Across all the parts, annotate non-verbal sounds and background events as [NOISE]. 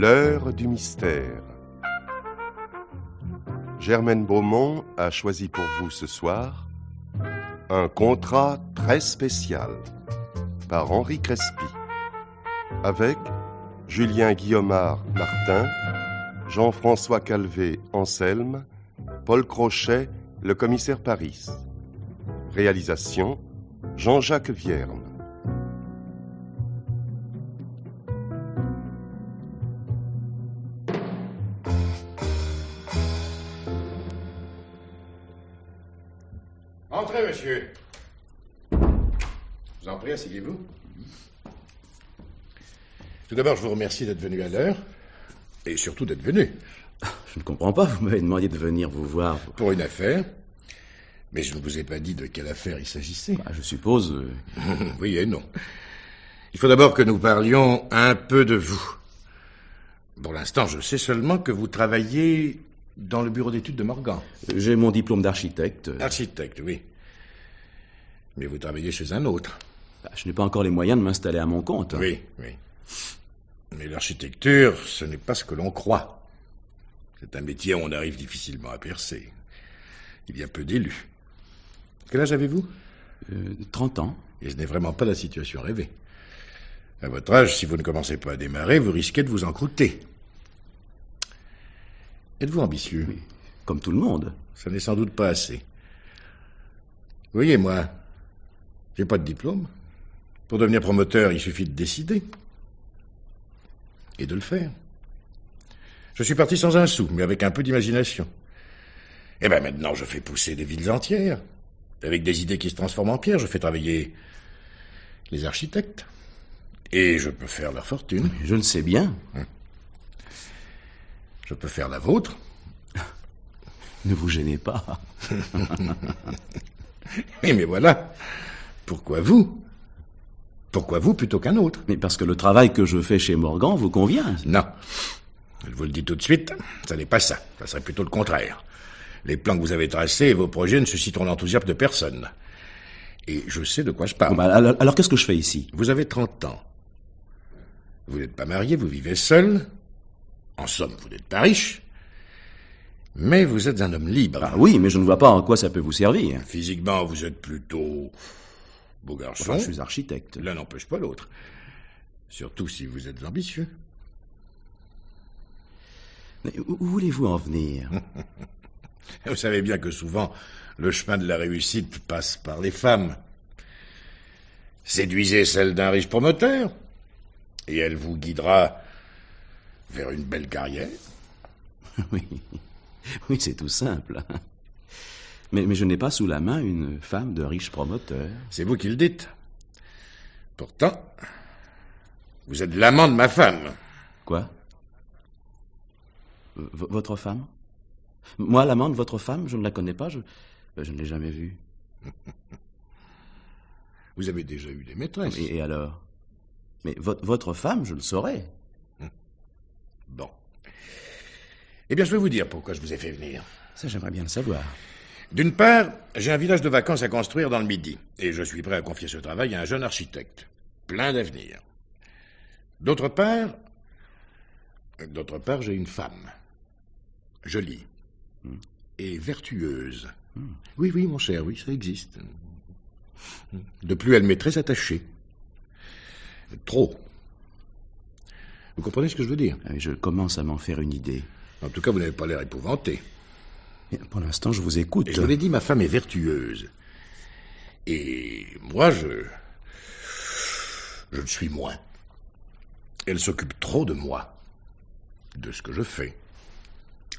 L'heure du mystère. Germaine Beaumont a choisi pour vous ce soir un contrat très spécial par Henri Crespi avec Julien Guillaumard Martin, Jean-François Calvé Anselme, Paul Crochet, le commissaire Paris. Réalisation Jean-Jacques Vierme. Monsieur. Je vous en prie, asseyez-vous. Tout d'abord, je vous remercie d'être venu à l'heure. Et surtout d'être venu. Je ne comprends pas, vous m'avez demandé de venir vous voir. Pour une affaire. Mais je ne vous ai pas dit de quelle affaire il s'agissait. Bah, je suppose. euh, [LAUGHS] oui et non. Il faut d'abord que nous parlions un peu de vous. Pour l'instant, je sais seulement que vous travaillez dans le bureau d'études de Morgan. J'ai mon diplôme d'architecte. Architecte, oui. Mais vous travaillez chez un autre. Bah, Je n'ai pas encore les moyens de m'installer à mon compte. Oui, oui. Mais l'architecture, ce n'est pas ce que l'on croit. C'est un métier où on arrive difficilement à percer. Il y a peu d'élus. Quel âge avez-vous? Euh, 30 ans. Et ce n'est vraiment pas la situation rêvée. À votre âge, si vous ne commencez pas à démarrer, vous risquez de vous encrouter. Êtes-vous ambitieux? Comme tout le monde. Ça n'est sans doute pas assez. Voyez, moi, j'ai pas de diplôme. Pour devenir promoteur, il suffit de décider. Et de le faire. Je suis parti sans un sou, mais avec un peu d'imagination. Et ben maintenant, je fais pousser des villes entières. Avec des idées qui se transforment en pierre, je fais travailler les architectes. Et je peux faire leur fortune. Je le sais bien. Je peux faire la vôtre. Ne vous gênez pas. [LAUGHS] Oui, mais voilà. Pourquoi vous? Pourquoi vous plutôt qu'un autre? Mais parce que le travail que je fais chez Morgan vous convient. Non. Je vous le dis tout de suite, ça n'est pas ça. Ça serait plutôt le contraire. Les plans que vous avez tracés et vos projets ne susciteront l'enthousiasme de personne. Et je sais de quoi je parle. Bon, bah, alors alors qu'est-ce que je fais ici? Vous avez 30 ans. Vous n'êtes pas marié, vous vivez seul. En somme, vous n'êtes pas riche. Mais vous êtes un homme libre. Ah oui, mais je ne vois pas en quoi ça peut vous servir. Physiquement, vous êtes plutôt beau garçon. Enfin, je suis architecte. L'un n'empêche pas l'autre. Surtout si vous êtes ambitieux. Mais où où voulez-vous en venir? [LAUGHS] Vous savez bien que souvent, le chemin de la réussite passe par les femmes. Séduisez celle d'un riche promoteur, et elle vous guidera vers une belle carrière. [LAUGHS] Oui, oui c'est tout simple. Mais, mais je n'ai pas sous la main une femme de riche promoteur. C'est vous qui le dites. Pourtant, vous êtes l'amant de ma femme. Quoi? V- Votre femme? Moi, l'amant de votre femme, je ne la connais pas, je, je ne l'ai jamais vue. [LAUGHS] Vous avez déjà eu des maîtresses. Et, et alors? Mais vo- votre femme, je le saurais. Bon. Eh bien, je vais vous dire pourquoi je vous ai fait venir. Ça, j'aimerais bien le savoir. D'une part, j'ai un village de vacances à construire dans le Midi, et je suis prêt à confier ce travail à un jeune architecte, plein d'avenir. D'autre part, d'autre part, j'ai une femme, jolie et vertueuse. Oui, oui, mon cher, oui, ça existe. De plus, elle m'est très attachée. Trop. Vous comprenez ce que je veux dire? Ah Je commence à m'en faire une idée. En tout cas, vous n'avez pas l'air épouvanté. Mais Pour l'instant, je vous écoute. Et je vous l'ai dit, ma femme est vertueuse. Et moi, je. Je le suis moins. Elle s'occupe trop de moi. De ce que je fais.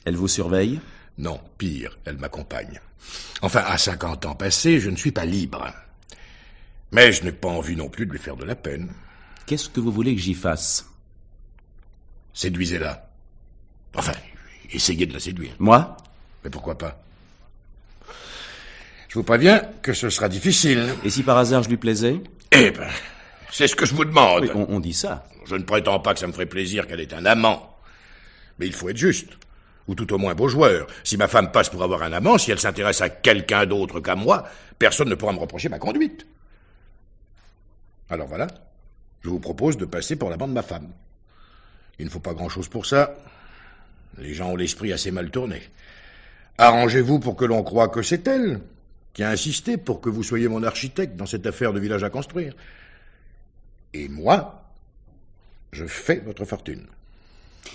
Elle vous surveille? Non, pire, elle m'accompagne. Enfin, à 50 ans passés, je ne suis pas libre. Mais je n'ai pas envie non plus de lui faire de la peine. Qu'est-ce que vous voulez que j'y fasse? Séduisez-la. Enfin, essayez de la séduire. Moi? Mais pourquoi pas Je vous préviens que ce sera difficile. Et si par hasard je lui plaisais Eh ben, c'est ce que je vous demande. Oui, on, on dit ça. Je ne prétends pas que ça me ferait plaisir qu'elle ait un amant. Mais il faut être juste. Ou tout au moins beau joueur. Si ma femme passe pour avoir un amant, si elle s'intéresse à quelqu'un d'autre qu'à moi, personne ne pourra me reprocher ma conduite. Alors voilà. Je vous propose de passer pour l'amant de ma femme. Il ne faut pas grand-chose pour ça. Les gens ont l'esprit assez mal tourné. Arrangez-vous pour que l'on croie que c'est elle qui a insisté pour que vous soyez mon architecte dans cette affaire de village à construire. Et moi, je fais votre fortune.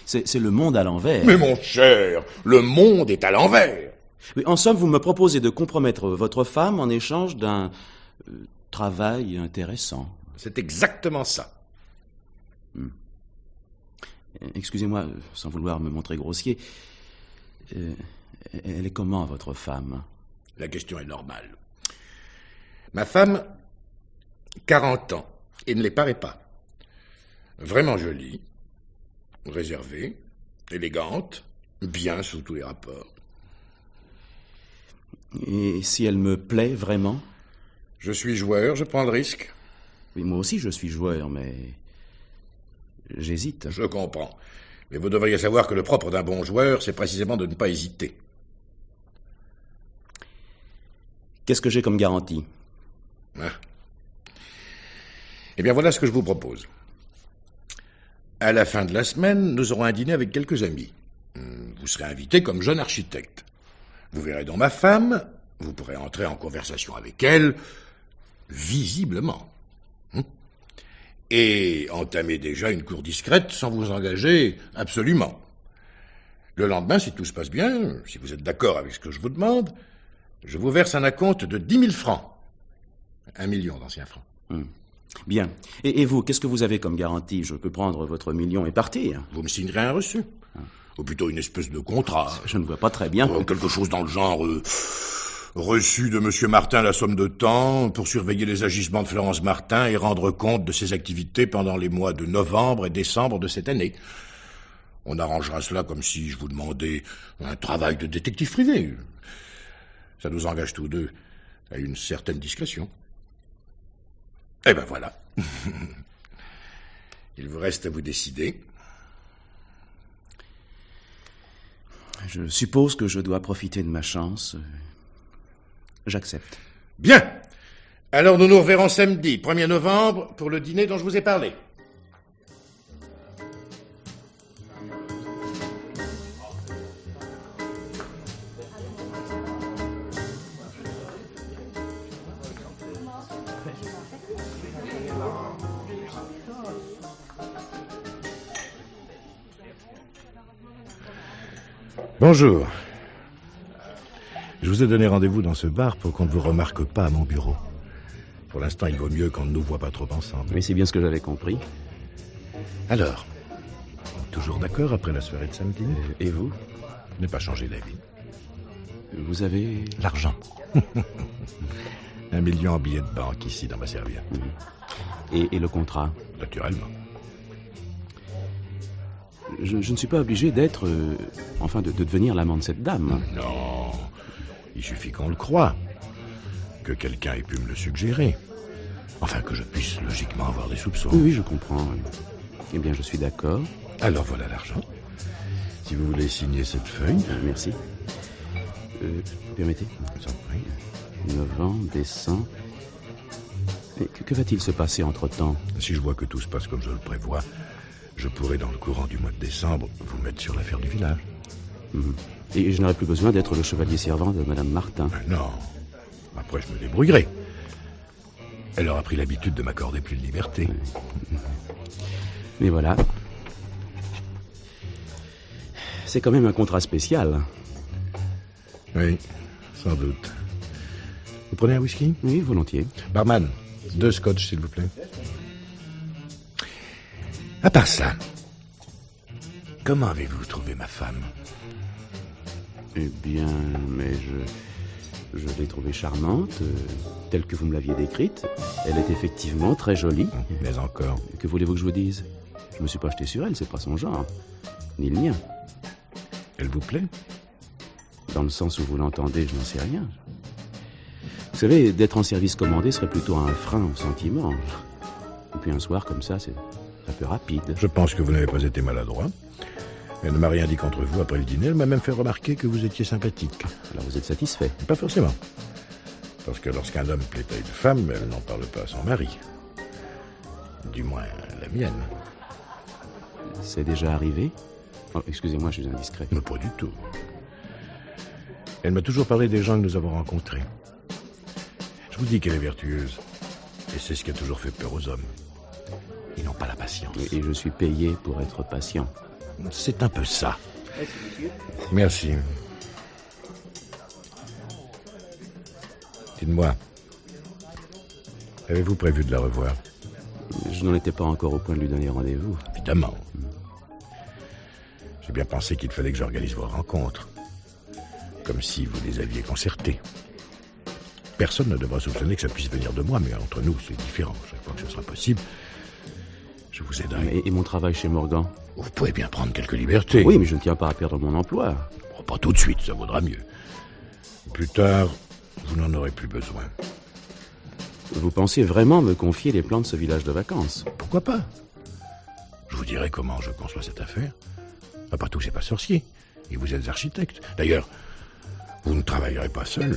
C'est le monde à l'envers. Mais mon cher, le monde est à l'envers. Oui, en somme, vous me proposez de compromettre votre femme en échange d'un euh, travail intéressant. C'est exactement ça. Hmm. Excusez-moi, sans vouloir me montrer grossier. Euh, elle est comment, votre femme? La question est normale. Ma femme, 40 ans, et ne les paraît pas. Vraiment jolie, réservée, élégante, bien sous tous les rapports. Et si elle me plaît vraiment? Je suis joueur, je prends le risque. Oui, moi aussi je suis joueur, mais j'hésite. Je comprends. Mais vous devriez savoir que le propre d'un bon joueur, c'est précisément de ne pas hésiter. Qu'est-ce que j'ai comme garantie? Ah. Eh bien voilà ce que je vous propose. À la fin de la semaine, nous aurons un dîner avec quelques amis. Vous serez invité comme jeune architecte. Vous verrez dans ma femme, vous pourrez entrer en conversation avec elle, visiblement. Hum. Et entamer déjà une cour discrète sans vous engager absolument. Le lendemain, si tout se passe bien, si vous êtes d'accord avec ce que je vous demande, je vous verse un acompte de dix mille francs. Un million d'anciens francs. Hum. Bien. Et, vous, qu'est-ce que vous avez comme garantie Je peux prendre votre million et partir. Vous me signerez un reçu. Ah. Ou plutôt une espèce de contrat. Je ne vois pas très bien. Euh, quelque chose dans le genre... Euh, reçu de M. Martin la somme de temps pour surveiller les agissements de Florence Martin et rendre compte de ses activités pendant les mois de novembre et décembre de cette année. On arrangera cela comme si je vous demandais un travail de détective privé. Ça nous engage tous deux à une certaine discrétion. Eh ben voilà. [LAUGHS] Il vous reste à vous décider. Je suppose que je dois profiter de ma chance. J'accepte. Bien. Alors nous nous reverrons samedi, 1er novembre, pour le dîner dont je vous ai parlé. Bonjour. Je vous ai donné rendez-vous dans ce bar pour qu'on ne vous remarque pas à mon bureau. Pour l'instant, il vaut mieux qu'on ne nous voit pas trop ensemble. Oui, c'est bien ce que j'avais compris. Alors, toujours d'accord après la soirée de samedi euh, Et vous? Je n'ai pas changé d'avis. Vous avez... L'argent. [LAUGHS] Un million en billets de banque ici dans ma serviette. Et, et le contrat? Naturellement je, ne suis pas obligé d'être, euh, enfin, de, devenir l'amant de cette dame. Non, il suffit qu'on le croie, que quelqu'un ait pu me le suggérer. Enfin, que je puisse logiquement avoir des soupçons. Oui, je comprends. Eh bien, je suis d'accord. Alors voilà l'argent. Si vous voulez signer cette feuille. Euh, merci. Euh, permettez. Novembre, décembre. que, que va-t-il se passer entre-temps? Si je vois que tout se passe comme je le prévois, je pourrais, dans le courant du mois de décembre, vous mettre sur l'affaire du village. Mhm. Et je n'aurai plus besoin d'être le chevalier servant de Madame Martin. Euh, non. Après, je me débrouillerai. Elle aura pris l'habitude de m'accorder plus de liberté. Mais voilà. C'est quand même un contrat spécial. Oui, sans doute. Vous prenez un whisky? Oui, volontiers. Barman, deux scotch, s'il vous plaît. À part ça, comment avez-vous trouvé ma femme? Eh bien, mais je, je l'ai trouvée charmante, euh, telle que vous me l'aviez décrite. Elle est effectivement très jolie. Mais encore. Que voulez-vous que je vous dise? Je me suis pas jeté sur elle, c'est pas son genre, ni le mien. Elle vous plaît? Dans le sens où vous l'entendez, je n'en sais rien. Vous savez, d'être en service commandé serait plutôt un frein au sentiment. Et puis un soir comme ça, c'est un peu rapide. Je pense que vous n'avez pas été maladroit. Elle ne m'a rien dit contre vous après le dîner. Elle m'a même fait remarquer que vous étiez sympathique. Alors vous êtes satisfait? Pas forcément. Parce que lorsqu'un homme plaît à une femme, elle n'en parle pas à son mari. Du moins, la mienne. C'est déjà arrivé? Oh, Excusez-moi, je suis indiscret. Mais pas du tout. Elle m'a toujours parlé des gens que nous avons rencontrés. Je vous dis qu'elle est vertueuse. Et c'est ce qui a toujours fait peur aux hommes. Ils n'ont pas la patience. Et je suis payé pour être patient. C'est un peu ça. Merci. Dites-moi, avez-vous prévu de la revoir? Je n'en étais pas encore au point de lui donner rendez-vous. Évidemment. J'ai bien pensé qu'il fallait que j'organise vos rencontres. Comme si vous les aviez concertées. Personne ne devra soupçonner que ça puisse venir de moi, mais entre nous, c'est différent. Chaque fois que ce sera possible, je vous aiderai. Et, mon travail chez Morgan Vous pouvez bien prendre quelques libertés. Oui, mais je ne tiens pas à perdre mon emploi. Oh, pas tout de suite, ça vaudra mieux. Plus tard, vous n'en aurez plus besoin. Vous pensez vraiment me confier les plans de ce village de vacances Pourquoi pas? Je vous dirai comment je conçois cette affaire. Après tout, c'est pas sorcier. Et vous êtes architecte. D'ailleurs, vous ne travaillerez pas seul.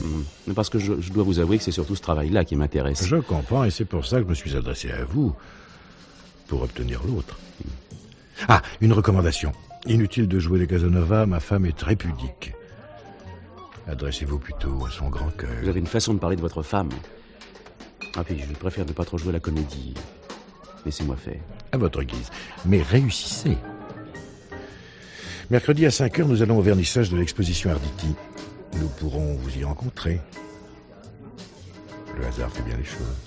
Parce que je, dois vous avouer que c'est surtout ce travail-là qui m'intéresse. Je comprends, et c'est pour ça que je me suis adressé à vous, pour obtenir l'autre. Ah, une recommandation. Inutile de jouer les Casanova, ma femme est très pudique. Adressez-vous plutôt à son grand cœur. Vous avez une façon de parler de votre femme. Ah puis, je préfère ne pas trop jouer la comédie. Laissez-moi faire. À votre guise. Mais réussissez. Mercredi à 5 heures, nous allons au vernissage de l'exposition Arditi. Nous pourrons vous y rencontrer. Le hasard fait bien les choses.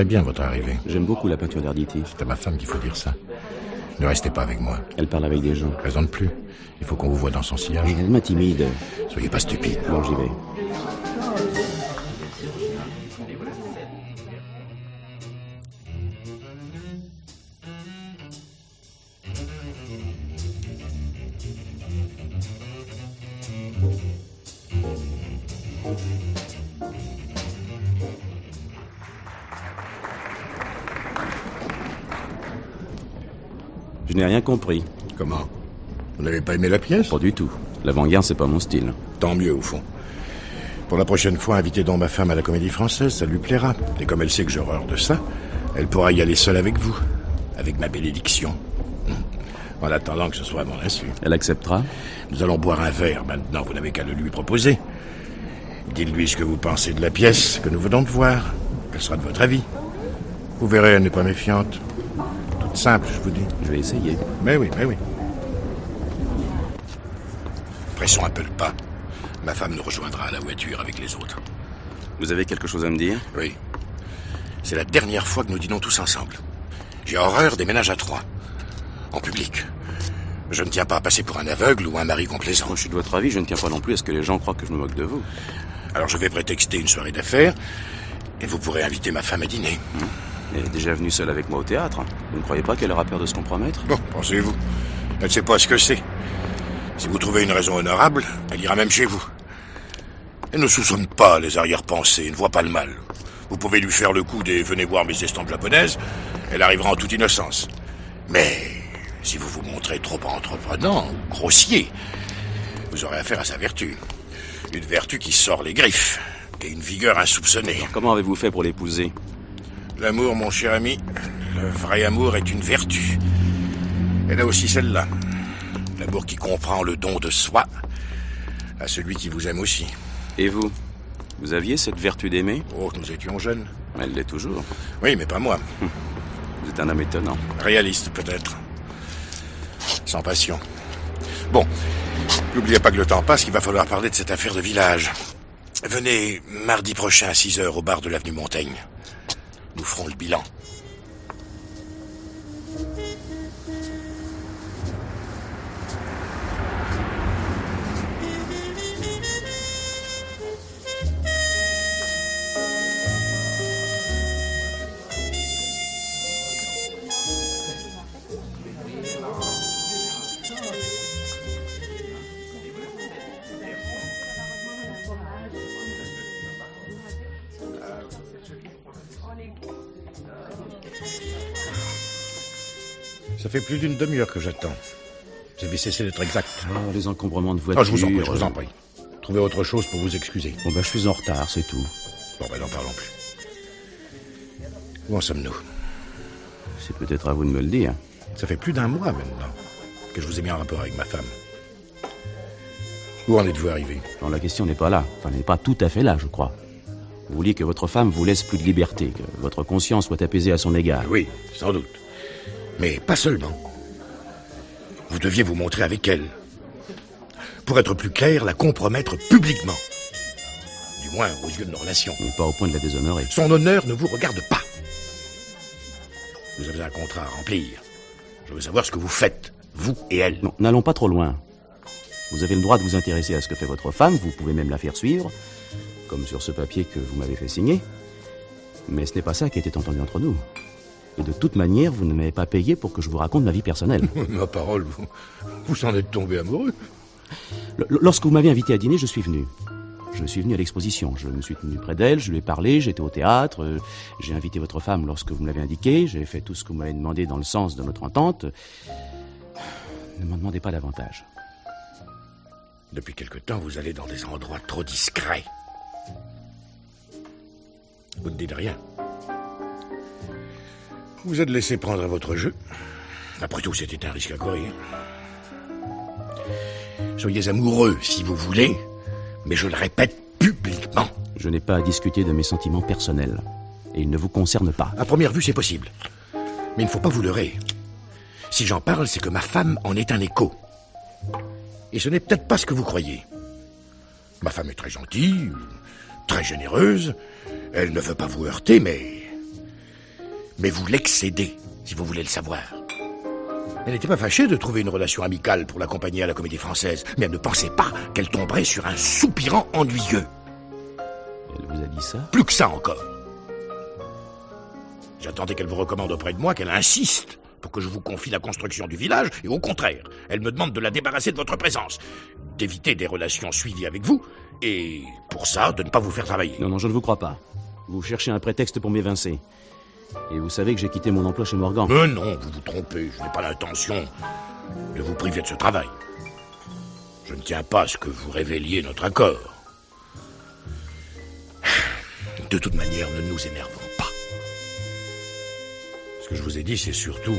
Très bien votre arrivée. J'aime beaucoup la peinture d'Arditi. C'est à ma femme qu'il faut dire ça. Ne restez pas avec moi. Elle parle avec des gens. Raison de plus. Il faut qu'on vous voit dans son sillage. Elle. Soyez pas stupide. Bon, j'y vais. N'ai rien compris. Comment? Vous n'avez pas aimé la pièce? Pas du tout. L'avant-garde, c'est pas mon style. Tant mieux, au fond. Pour la prochaine fois, invitez donc ma femme à la comédie française, ça lui plaira. Et comme elle sait que j'ai horreur de ça, elle pourra y aller seule avec vous. Avec ma bénédiction. En attendant que ce soit à mon insu. Elle acceptera Nous allons boire un verre. Maintenant, vous n'avez qu'à le lui proposer. Dites-lui ce que vous pensez de la pièce que nous venons de voir. Elle sera de votre avis. Vous verrez, elle n'est pas méfiante. Simple, je vous dis. Je vais essayer. Mais oui, mais oui. Pressons un peu le pas. Ma femme nous rejoindra à la voiture avec les autres. Vous avez quelque chose à me dire? Oui. C'est la dernière fois que nous dînons tous ensemble. J'ai horreur des ménages à trois. En public. Je ne tiens pas à passer pour un aveugle ou un mari complaisant. je suis de votre avis, je ne tiens pas non plus à ce que les gens croient que je me moque de vous. Alors je vais prétexter une soirée d'affaires et vous pourrez inviter ma femme à dîner. Hum. Elle est déjà venue seule avec moi au théâtre. Vous ne croyez pas qu'elle aura peur de se compromettre Bon, pensez-vous. Elle ne sait pas ce que c'est. Si vous trouvez une raison honorable, elle ira même chez vous. Elle ne soupçonne pas les arrière-pensées, ne voit pas le mal. Vous pouvez lui faire le coup des venez voir mes estampes japonaises, elle arrivera en toute innocence. Mais si vous vous montrez trop entreprenant ou grossier, vous aurez affaire à sa vertu. Une vertu qui sort les griffes et une vigueur insoupçonnée. comment avez-vous fait pour l'épouser? L'amour, mon cher ami, le vrai amour est une vertu. Elle a aussi celle-là. L'amour qui comprend le don de soi à celui qui vous aime aussi. Et vous Vous aviez cette vertu d'aimer? Oh, nous étions jeunes. Elle l'est toujours. Oui, mais pas moi. Vous êtes un homme étonnant. Réaliste, peut-être. Sans passion. Bon, n'oubliez pas que le temps passe, qu'il va falloir parler de cette affaire de village. Venez mardi prochain à 6 heures au bar de l'avenue Montaigne. Nous ferons le bilan. Fait plus d'une demi-heure que j'attends. Vous avez cessé d'être exact. Oh, les encombrements de voitures... Ah, je vous en prie, je vous en prie. Trouvez autre chose pour vous excuser. Bon, ben, je suis en retard, c'est tout. Bon, ben, n'en parlons plus. Où en sommes-nous? C'est peut-être à vous de me le dire. Ça fait plus d'un mois maintenant que je vous ai mis en rapport avec ma femme. Où en êtes-vous arrivé? Non, la question n'est pas là. Enfin, n'est pas tout à fait là, je crois. Vous vouliez que votre femme vous laisse plus de liberté, que votre conscience soit apaisée à son égard. Oui, sans doute. Mais pas seulement. Vous deviez vous montrer avec elle. Pour être plus clair, la compromettre publiquement. Du moins aux yeux de nos relations. Mais pas au point de la déshonorer. Son honneur ne vous regarde pas. Vous avez un contrat à remplir. Je veux savoir ce que vous faites, vous et elle. Non, n'allons pas trop loin. Vous avez le droit de vous intéresser à ce que fait votre femme, vous pouvez même la faire suivre, comme sur ce papier que vous m'avez fait signer. Mais ce n'est pas ça qui était entendu entre nous. Et de toute manière, vous ne m'avez pas payé pour que je vous raconte ma vie personnelle. [LAUGHS] ma parole, vous, vous en êtes tombé amoureux. L lorsque vous m'avez invité à dîner, je suis venu. Je suis venu à l'exposition. Je me suis tenu près d'elle, je lui ai parlé, j'étais au théâtre, euh, j'ai invité votre femme lorsque vous me l'avez indiqué, j'ai fait tout ce que vous m'avez demandé dans le sens de notre entente. Ne m'en demandez pas davantage. Depuis quelque temps, vous allez dans des endroits trop discrets. Vous ne dites rien. Vous êtes laissé prendre à votre jeu. Après tout, c'était un risque à courir. Soyez amoureux si vous voulez, mais je le répète publiquement. Je n'ai pas à discuter de mes sentiments personnels. Et ils ne vous concernent pas. À première vue, c'est possible. Mais il ne faut pas vous leurrer. Si j'en parle, c'est que ma femme en est un écho. Et ce n'est peut-être pas ce que vous croyez. Ma femme est très gentille, très généreuse. Elle ne veut pas vous heurter, mais... Mais vous l'excédez, si vous voulez le savoir. Elle n'était pas fâchée de trouver une relation amicale pour l'accompagner à la comédie française, mais elle ne pensait pas qu'elle tomberait sur un soupirant ennuyeux. Elle vous a dit ça? Plus que ça encore. J'attendais qu'elle vous recommande auprès de moi, qu'elle insiste pour que je vous confie la construction du village, et au contraire, elle me demande de la débarrasser de votre présence, d'éviter des relations suivies avec vous, et pour ça, de ne pas vous faire travailler. Non, non, je ne vous crois pas. Vous cherchez un prétexte pour m'évincer. Et vous savez que j'ai quitté mon emploi chez Morgan. Mais non, vous vous trompez, je n'ai pas l'intention de vous priver de ce travail. Je ne tiens pas à ce que vous révéliez notre accord. De toute manière, ne nous énervons pas. Ce que je vous ai dit, c'est surtout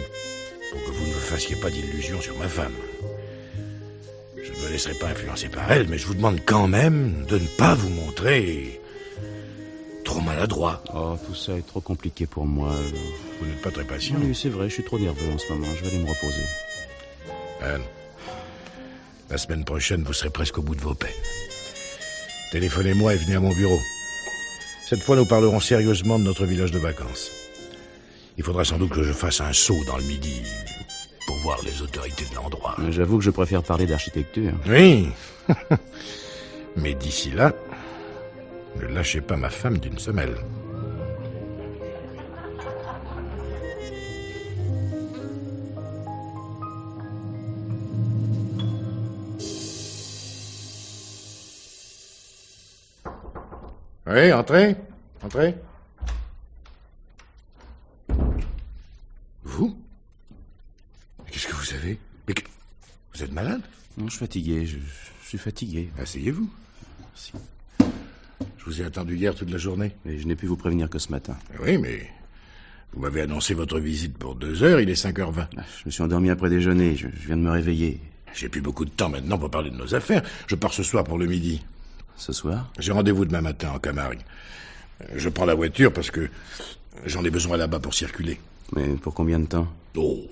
pour que vous ne me fassiez pas d'illusions sur ma femme. Je ne me laisserai pas influencer par elle, mais je vous demande quand même de ne pas vous montrer trop maladroit. Oh, tout ça est trop compliqué pour moi. Vous n'êtes pas très patient. Oui, c'est vrai, je suis trop nerveux en ce moment. Je vais aller me reposer. Anne, la semaine prochaine, vous serez presque au bout de vos peines. Téléphonez-moi et venez à mon bureau. Cette fois, nous parlerons sérieusement de notre village de vacances. Il faudra sans doute que je fasse un saut dans le midi pour voir les autorités de l'endroit. J'avoue que je préfère parler d'architecture. Oui. [LAUGHS] Mais d'ici là, ne lâchez pas ma femme d'une semelle. Oui, entrez. Entrez. Vous? Qu'est-ce que vous avez Mais que... Vous êtes malade? Non, je suis fatigué. Je, je suis fatigué. Asseyez-vous. Merci. Je vous ai attendu hier toute la journée. Mais je n'ai pu vous prévenir que ce matin. Oui, mais vous m'avez annoncé votre visite pour deux heures, il est 5h20. Ah, Je me suis endormi après déjeuner. Je, je viens de me réveiller. J'ai plus beaucoup de temps maintenant pour parler de nos affaires. Je pars ce soir pour le midi. Ce soir? J'ai rendez-vous demain matin en Camargue. Je prends la voiture parce que j'en ai besoin là-bas pour circuler. Mais pour combien de temps? Oh,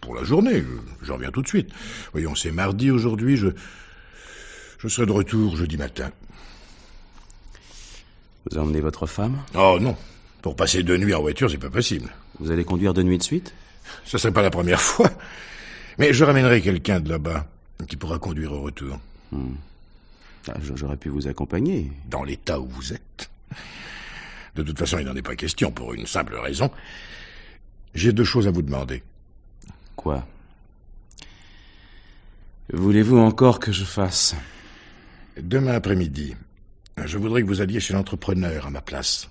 pour la journée, je, je reviens tout de suite. Voyons, c'est mardi aujourd'hui, je, je serai de retour jeudi matin. Vous emmenez votre femme Oh non, pour passer deux nuits en voiture, c'est pas possible. Vous allez conduire deux nuits de suite Ce serait pas la première fois. Mais je ramènerai quelqu'un de là-bas qui pourra conduire au retour. Ah, je- J'aurais pu vous accompagner. Dans l'état où vous êtes. De toute façon, il n'en est pas question pour une simple raison. J'ai deux choses à vous demander. Quoi? Voulez-vous encore que je fasse? Demain après-midi, je voudrais que vous alliez chez l'entrepreneur à ma place.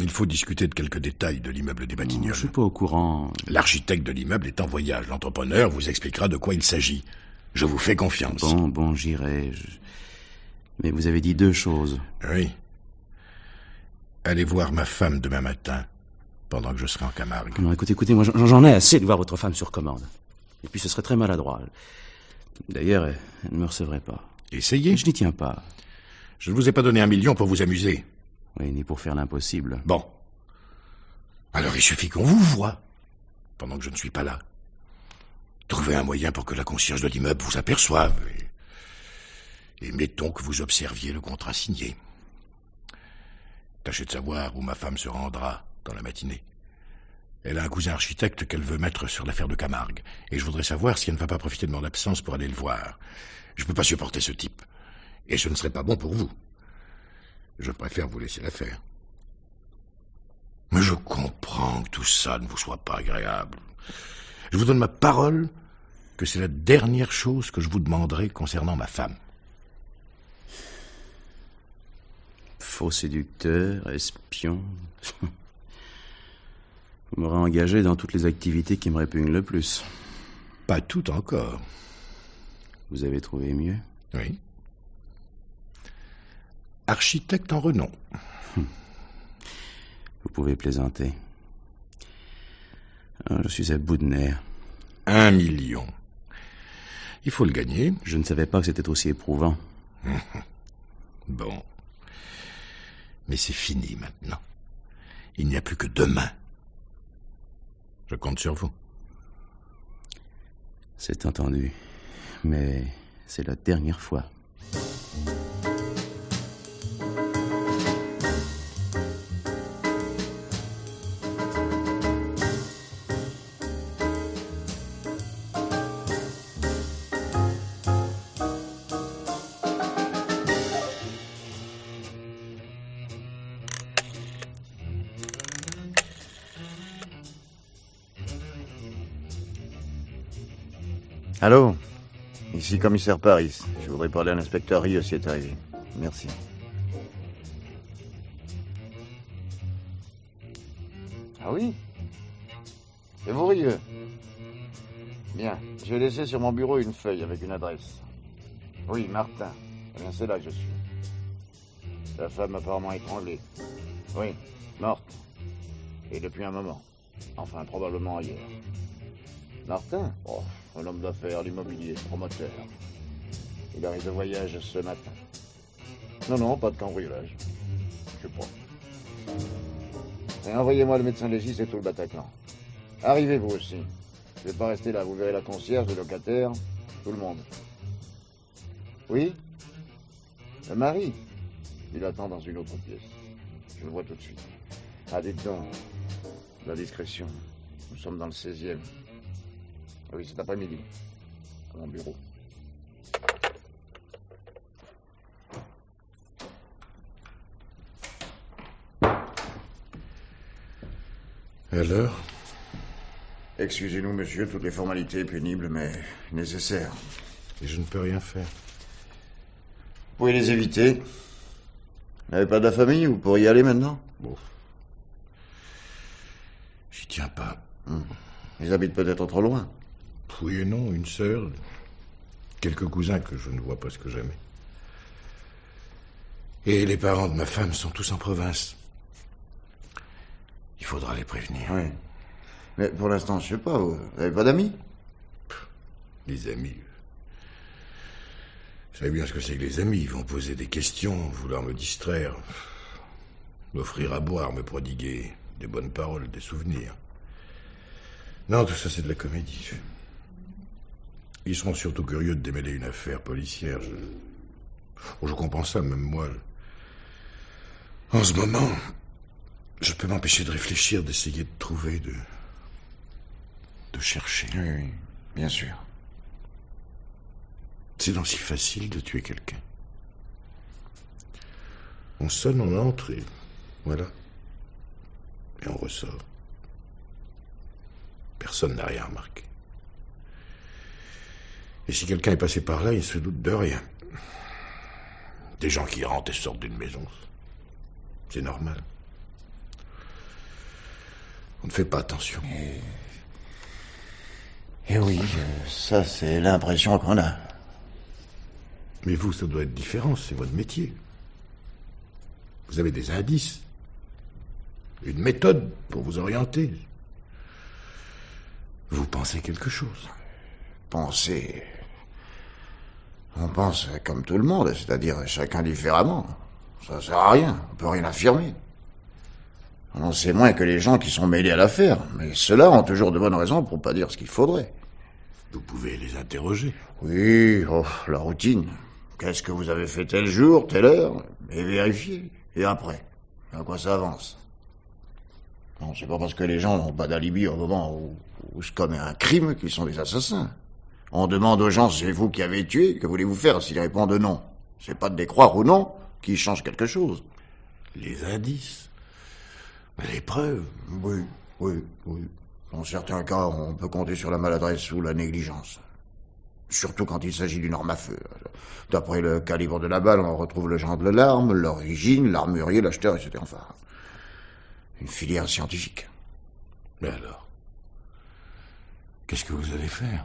Il faut discuter de quelques détails de l'immeuble des Batignolles. Je suis pas au courant. L'architecte de l'immeuble est en voyage. L'entrepreneur vous expliquera de quoi il s'agit. Je vous fais confiance. Bon, bon, j'irai. Je... Mais vous avez dit deux choses. Oui. Allez voir ma femme demain matin, pendant que je serai en Camargue. Non, écoutez, écoutez, moi j'en j'en ai assez de voir votre femme sur commande. Et puis ce serait très maladroit. D'ailleurs, elle ne me recevrait pas. Essayez. Je n'y tiens pas. Je ne vous ai pas donné un million pour vous amuser. Oui, ni pour faire l'impossible. Bon. Alors il suffit qu'on vous voie, pendant que je ne suis pas là. Trouvez un moyen pour que la concierge de l'immeuble vous aperçoive. Et, et mettons que vous observiez le contrat signé. Tâchez de savoir où ma femme se rendra dans la matinée. Elle a un cousin architecte qu'elle veut mettre sur l'affaire de Camargue, et je voudrais savoir si elle ne va pas profiter de mon absence pour aller le voir. Je ne peux pas supporter ce type, et ce ne serait pas bon pour vous. Je préfère vous laisser l'affaire. Mais je comprends que tout ça ne vous soit pas agréable. Je vous donne ma parole que c'est la dernière chose que je vous demanderai concernant ma femme. Faux séducteur, espion. [LAUGHS] Vous m'aurez engagé dans toutes les activités qui me répugnent le plus. Pas tout encore. Vous avez trouvé mieux? Oui. Architecte en renom. Vous pouvez plaisanter. Ah, Je suis à bout de nerfs. Un million. Il faut le gagner. Je ne savais pas que c'était aussi éprouvant. [LAUGHS] Bon. Mais c'est fini maintenant. Il n'y a plus que demain. Je compte sur vous. C'est entendu. Mais c'est la dernière fois. Allô Ici commissaire Paris. Je voudrais parler à l'inspecteur Rieux si est arrivé. Merci. Ah oui C'est vous Rieux Bien. J'ai laissé sur mon bureau une feuille avec une adresse. Oui, Martin. Eh bien, c'est là que je suis. Sa femme apparemment étranglée. Oui, morte. Et depuis un moment. Enfin, probablement ailleurs. Martin Oh, un homme d'affaires, l'immobilier, promoteur. Il arrive de voyage ce matin. Non, non, pas de cambriolage. Je pas. Et envoyez-moi le médecin légiste et tout le Bataclan. Arrivez vous aussi. Je vais pas rester là, vous verrez la concierge, le locataire, tout le monde. Oui? Le mari? Il attend dans une autre pièce. Je le vois tout de suite. Ah, dites donc. La discrétion. Nous sommes dans le 16e. Ah Oui, cet après-midi. À mon bureau. Alors? Excusez-nous, monsieur, toutes les formalités pénibles, mais nécessaires. Et je ne peux rien faire. Vous pouvez les éviter. Vous n'avez pas de la famille, vous pourriez y aller maintenant? Bon. J'y tiens pas. Ils habitent peut-être trop loin. Oui et non, une sœur, quelques cousins que je ne vois presque jamais. Et les parents de ma femme sont tous en province. Il faudra les prévenir. Oui. Mais pour l'instant, je sais pas, vous n'avez pas d'amis? Les amis. Vous savez bien ce que c'est que les amis. Ils vont poser des questions, vouloir me distraire, m'offrir à boire, me prodiguer des bonnes paroles, des souvenirs. Non, tout ça, c'est de la comédie. Ils seront surtout curieux de démêler une affaire policière. Je, oh, je comprends ça, même moi. En ce moment, je peux m'empêcher de réfléchir, d'essayer de trouver, de. de chercher. Oui, oui, bien sûr. C'est donc si facile de tuer quelqu'un. On sonne, on entre et voilà. Et on ressort. Personne n'a rien remarqué. Et si quelqu'un est passé par là, il se doute de rien. Des gens qui rentrent et sortent d'une maison. C'est normal. On ne fait pas attention. Et oui, euh, ça c'est l'impression qu'on a. Mais vous, ça doit être différent, c'est votre métier. Vous avez des indices, une méthode pour vous orienter. Vous pensez quelque chose. Penser. On pense comme tout le monde, c'est-à-dire chacun différemment. Ça sert à rien, on peut rien affirmer. On sait moins que les gens qui sont mêlés à l'affaire, mais ceux-là ont toujours de bonnes raisons pour pas dire ce qu'il faudrait. Vous pouvez les interroger. Oui, oh, la routine. Qu'est-ce que vous avez fait tel jour, telle heure? Et vérifier. Et après À quoi ça avance? Non, c'est pas parce que les gens n'ont pas d'alibi au moment où, où se commet un crime qu'ils sont des assassins. On demande aux gens c'est vous qui avez tué, que voulez-vous faire s'ils répondent non? C'est pas de les croire ou non qui change quelque chose. Les indices. Les preuves. Oui, oui, oui. Dans certains cas, on peut compter sur la maladresse ou la négligence. Surtout quand il s'agit d'une arme à feu. D'après le calibre de la balle, on retrouve le genre de l'arme, l'origine, l'armurier, l'acheteur, etc. Enfin, une filière scientifique. Mais alors Qu'est-ce que vous allez faire?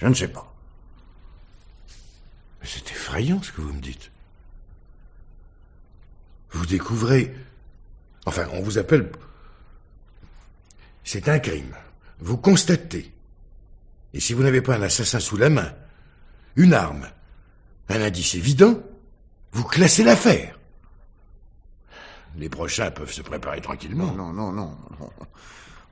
Je ne sais pas. Mais c'est effrayant ce que vous me dites. Vous découvrez... Enfin, on vous appelle... C'est un crime. Vous constatez. Et si vous n'avez pas un assassin sous la main, une arme, un indice évident, vous classez l'affaire. Les prochains peuvent se préparer tranquillement. Non, non, non, non.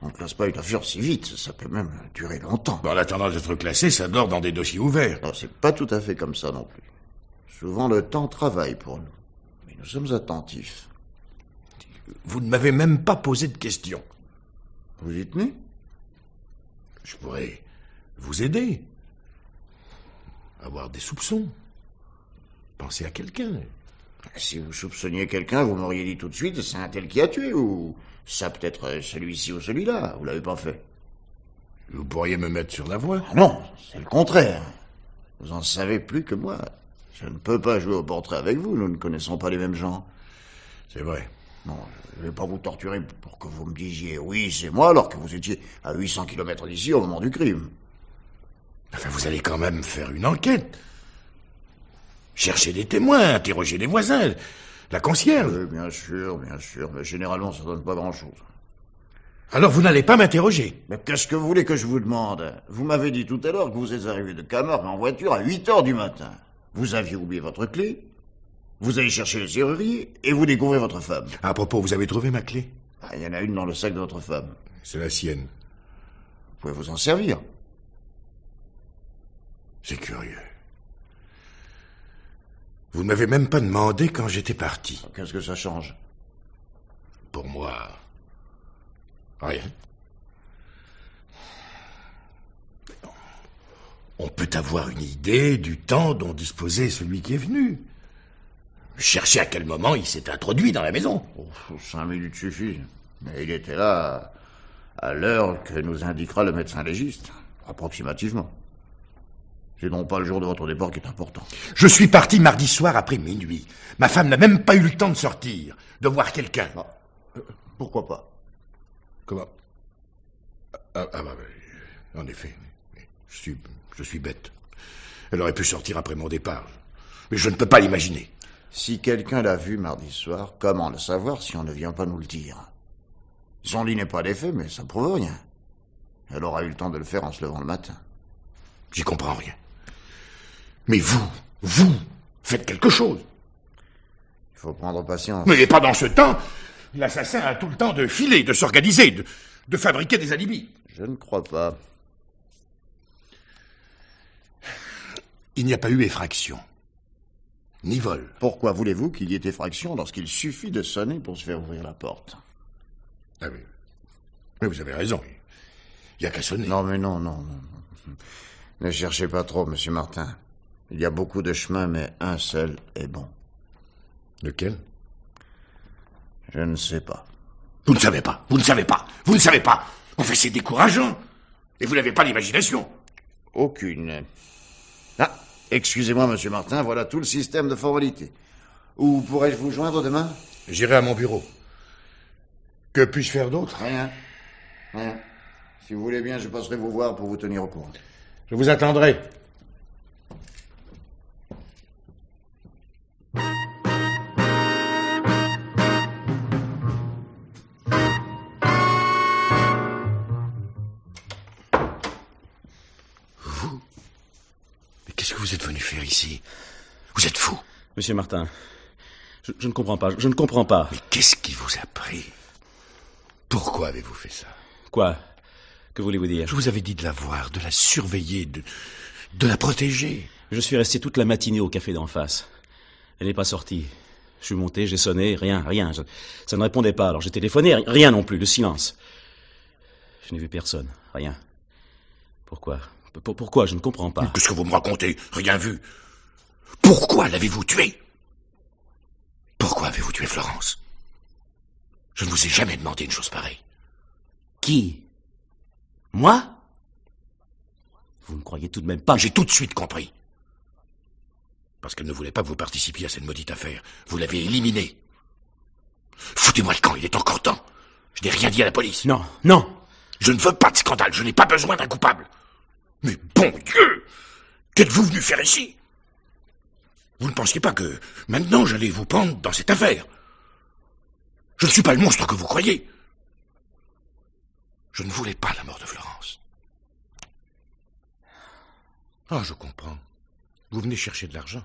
On ne classe pas une affaire si vite, ça peut même durer longtemps. En attendant d'être classé, ça dort dans des dossiers ouverts. Non, c'est pas tout à fait comme ça non plus. Souvent le temps travaille pour nous. Mais nous sommes attentifs. Vous ne m'avez même pas posé de questions. Vous y tenez? Je pourrais vous aider. Avoir des soupçons. Penser à quelqu'un. Si vous soupçonniez quelqu'un, vous m'auriez dit tout de suite, c'est un tel qui a tué, ou ça peut être celui-ci ou celui-là. Vous l'avez pas fait. Vous pourriez me mettre sur la voie. Ah non, c'est le contraire. Vous en savez plus que moi. Je ne peux pas jouer au portrait avec vous, nous ne connaissons pas les mêmes gens. C'est vrai. Non, je ne vais pas vous torturer pour que vous me disiez oui, c'est moi, alors que vous étiez à 800 km d'ici au moment du crime. Enfin, vous allez quand même faire une enquête. Chercher des témoins, interroger les voisins, la concierge. Oui, bien sûr, bien sûr, mais généralement ça donne pas grand-chose. Alors vous n'allez pas m'interroger. Mais qu'est-ce que vous voulez que je vous demande? Vous m'avez dit tout à l'heure que vous êtes arrivé de Camargue en voiture à 8 heures du matin. Vous aviez oublié votre clé, vous allez chercher le serrurier et vous découvrez votre femme. À propos, vous avez trouvé ma clé? Ah, Il y en a une dans le sac de votre femme. C'est la sienne. Vous pouvez vous en servir. C'est curieux. Vous ne m'avez même pas demandé quand j'étais parti. Qu'est-ce que ça change? Pour moi, rien. On peut avoir une idée du temps dont disposait celui qui est venu. Chercher à quel moment il s'est introduit dans la maison. Oh, Cinq minutes suffisent. Mais il était là à l'heure que nous indiquera le médecin légiste, approximativement. C'est donc pas le jour de votre départ qui est important. Je suis parti mardi soir après minuit. Ma femme n'a même pas eu le temps de sortir, de voir quelqu'un. Ah, euh, pourquoi pas? Comment? Ah, ah, bah, en effet, je suis, je suis bête. Elle aurait pu sortir après mon départ. Mais je ne peux pas l'imaginer. Si quelqu'un l'a vu mardi soir, comment le savoir si on ne vient pas nous le dire? Son lit n'est pas défait, mais ça prouve rien. Elle aura eu le temps de le faire en se levant le matin. J'y comprends rien. Mais vous, vous, faites quelque chose. Il faut prendre patience. Mais pendant ce temps, l'assassin a tout le temps de filer, de s'organiser, de, de fabriquer des alibis. Je ne crois pas. Il n'y a pas eu effraction. Ni vol. Pourquoi voulez-vous qu'il y ait effraction lorsqu'il suffit de sonner pour se faire ouvrir la porte? Ah oui. Mais vous avez raison. Il n'y a qu'à sonner. Non, mais non, non, non. non. Ne cherchez pas trop, monsieur Martin. Il y a beaucoup de chemins, mais un seul est bon. Lequel? Je ne sais pas. Vous ne savez pas. Vous ne savez pas. Vous ne savez pas. Enfin, c'est décourageant. Et vous n'avez pas d'imagination. Aucune. Ah, excusez-moi, monsieur Martin, voilà tout le système de formalité. Où pourrais-je vous joindre demain? J'irai à mon bureau. Que puis-je faire d'autre? Rien. Rien. Si vous voulez bien, je passerai vous voir pour vous tenir au courant. Je vous attendrai. Qu'est-ce que vous êtes venu faire ici Vous êtes fou Monsieur Martin, je, je ne comprends pas, je ne comprends pas. Mais qu'est-ce qui vous a pris? Pourquoi avez-vous fait ça? Quoi? Que voulez-vous dire? Je vous avais dit de la voir, de la surveiller, de, de la protéger. Je suis resté toute la matinée au café d'en face. Elle n'est pas sortie. Je suis monté, j'ai sonné, rien, rien. Je- ça ne répondait pas, alors j'ai téléphoné, ri- rien non plus, le silence. Je n'ai vu personne, rien. Pourquoi? Pourquoi? Je ne comprends pas. Qu'est-ce que vous me racontez? Rien vu. Pourquoi l'avez-vous tué? Pourquoi avez-vous tué Florence? Je ne vous ai jamais demandé une chose pareille. Qui? Moi? Vous ne croyez tout de même pas J'ai tout de suite compris. Parce qu'elle ne voulait pas que vous participiez à cette maudite affaire. Vous l'avez éliminée. Foutez-moi le camp, il est encore temps. Je n'ai rien dit à la police. Non, non Je ne veux pas de scandale, je n'ai pas besoin d'un coupable. Mais bon Dieu Qu'êtes-vous venu faire ici? Vous ne pensiez pas que maintenant j'allais vous prendre dans cette affaire Je ne suis pas le monstre que vous croyez. Je ne voulais pas la mort de Florence. Ah, je comprends. Vous venez chercher de l'argent.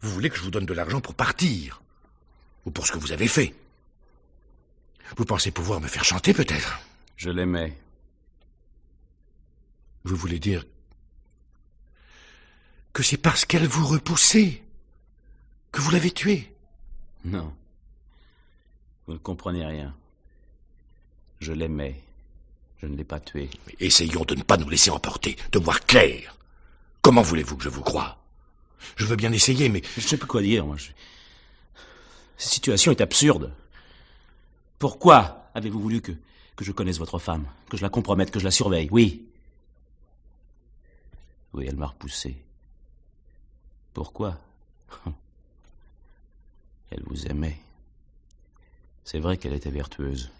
Vous voulez que je vous donne de l'argent pour partir Ou pour ce que vous avez fait Vous pensez pouvoir me faire chanter peut-être? Je l'aimais. Vous voulez dire que c'est parce qu'elle vous repoussait que vous l'avez tuée Non. Vous ne comprenez rien. Je l'aimais. Je ne l'ai pas tué. Mais Essayons de ne pas nous laisser emporter, de voir clair. Comment voulez-vous que je vous croie? Je veux bien essayer, mais Je ne sais plus quoi dire, moi. Je... Cette situation est absurde. Pourquoi avez-vous voulu que, que je connaisse votre femme, que je la compromette, que je la surveille? Oui. Oui, elle m'a repoussé. Pourquoi? [LAUGHS] Elle vous aimait. C'est vrai qu'elle était vertueuse.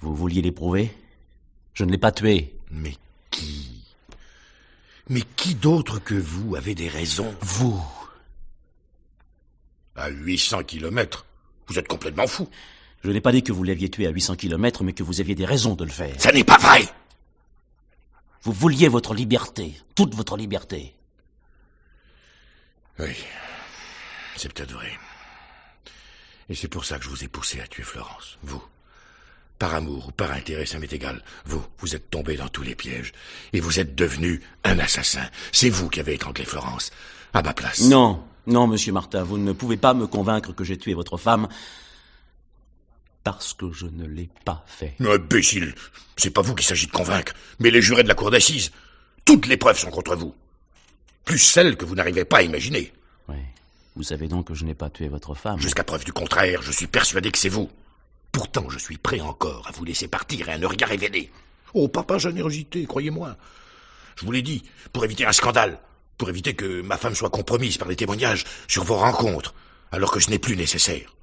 Vous vouliez l'éprouver? Je ne l'ai pas tuée. mais qui? Mais qui d'autre que vous avait des raisons? Vous À 800 kilomètres, vous êtes complètement fou. Je n'ai pas dit que vous l'aviez tuée à 800 kilomètres, mais que vous aviez des raisons de le faire. Ça n'est pas vrai Vous vouliez votre liberté, toute votre liberté. Oui, c'est peut-être vrai. Et c'est pour ça que je vous ai poussé à tuer Florence, vous. Par amour ou par intérêt, ça m'est égal. Vous, vous êtes tombé dans tous les pièges. Et vous êtes devenu un assassin. C'est vous qui avez étranglé Florence, à ma place. Non, non, monsieur Martin, vous ne pouvez pas me convaincre que j'ai tué votre femme parce que je ne l'ai pas fait. Imbécile C'est pas vous qu'il s'agit de convaincre, mais les jurés de la cour d'assises. Toutes les preuves sont contre vous. Plus celles que vous n'arrivez pas à imaginer. Oui. Vous savez donc que je n'ai pas tué votre femme. Jusqu'à preuve du contraire, je suis persuadé que c'est vous. Pourtant, je suis prêt encore à vous laisser partir et à ne rien révéler. Oh, pas par générosité, croyez-moi. Je vous l'ai dit, pour éviter un scandale, pour éviter que ma femme soit compromise par des témoignages sur vos rencontres, alors que ce n'est plus nécessaire.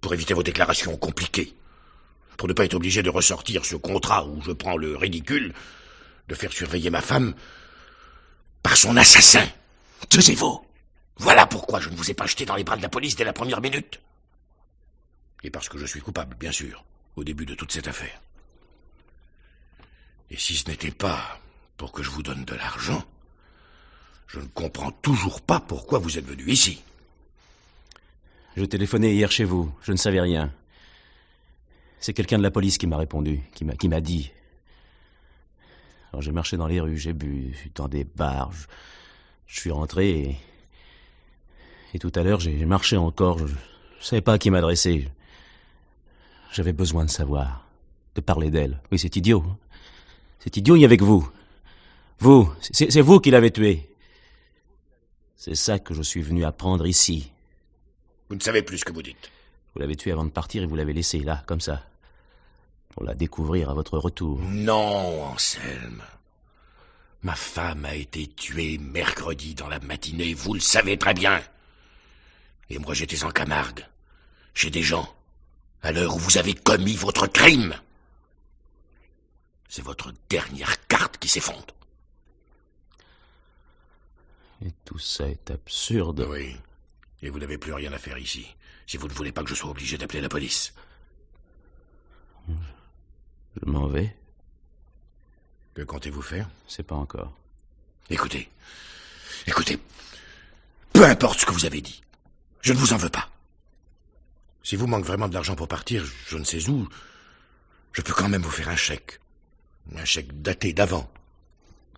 Pour éviter vos déclarations compliquées. Pour ne pas être obligé de ressortir ce contrat où je prends le ridicule de faire surveiller ma femme par son assassin. Taisez-vous. Voilà pourquoi je ne vous ai pas jeté dans les bras de la police dès la première minute. Et parce que je suis coupable, bien sûr, au début de toute cette affaire. Et si ce n'était pas pour que je vous donne de l'argent, je ne comprends toujours pas pourquoi vous êtes venu ici. Je téléphonais hier chez vous, je ne savais rien. C'est quelqu'un de la police qui m'a répondu, qui m'a, dit. Alors j'ai marché dans les rues, j'ai bu, dans des bars, je, suis rentré et, tout à l'heure j'ai marché encore, je, je savais pas à qui m'adresser. J'avais besoin de savoir, de parler d'elle. Oui, c'est idiot. hein. C'est idiot, il y avec vous. Vous, c'est c'est vous qui l'avez tué. C'est ça que je suis venu apprendre ici. Vous ne savez plus ce que vous dites. Vous l'avez tuée avant de partir et vous l'avez laissée là, comme ça. Pour la découvrir à votre retour. Non, Anselme. Ma femme a été tuée mercredi dans la matinée, vous le savez très bien. Et moi j'étais en Camargue, chez des gens. À l'heure où vous avez commis votre crime. C'est votre dernière carte qui s'effondre. Et tout ça est absurde. Oui. Et vous n'avez plus rien à faire ici, si vous ne voulez pas que je sois obligé d'appeler la police. Je m'en vais. Que comptez-vous faire? C'est pas encore. Écoutez. Écoutez. Peu importe ce que vous avez dit. Je ne vous en veux pas. Si vous manque vraiment de l'argent pour partir, je ne sais où, je peux quand même vous faire un chèque. Un chèque daté d'avant.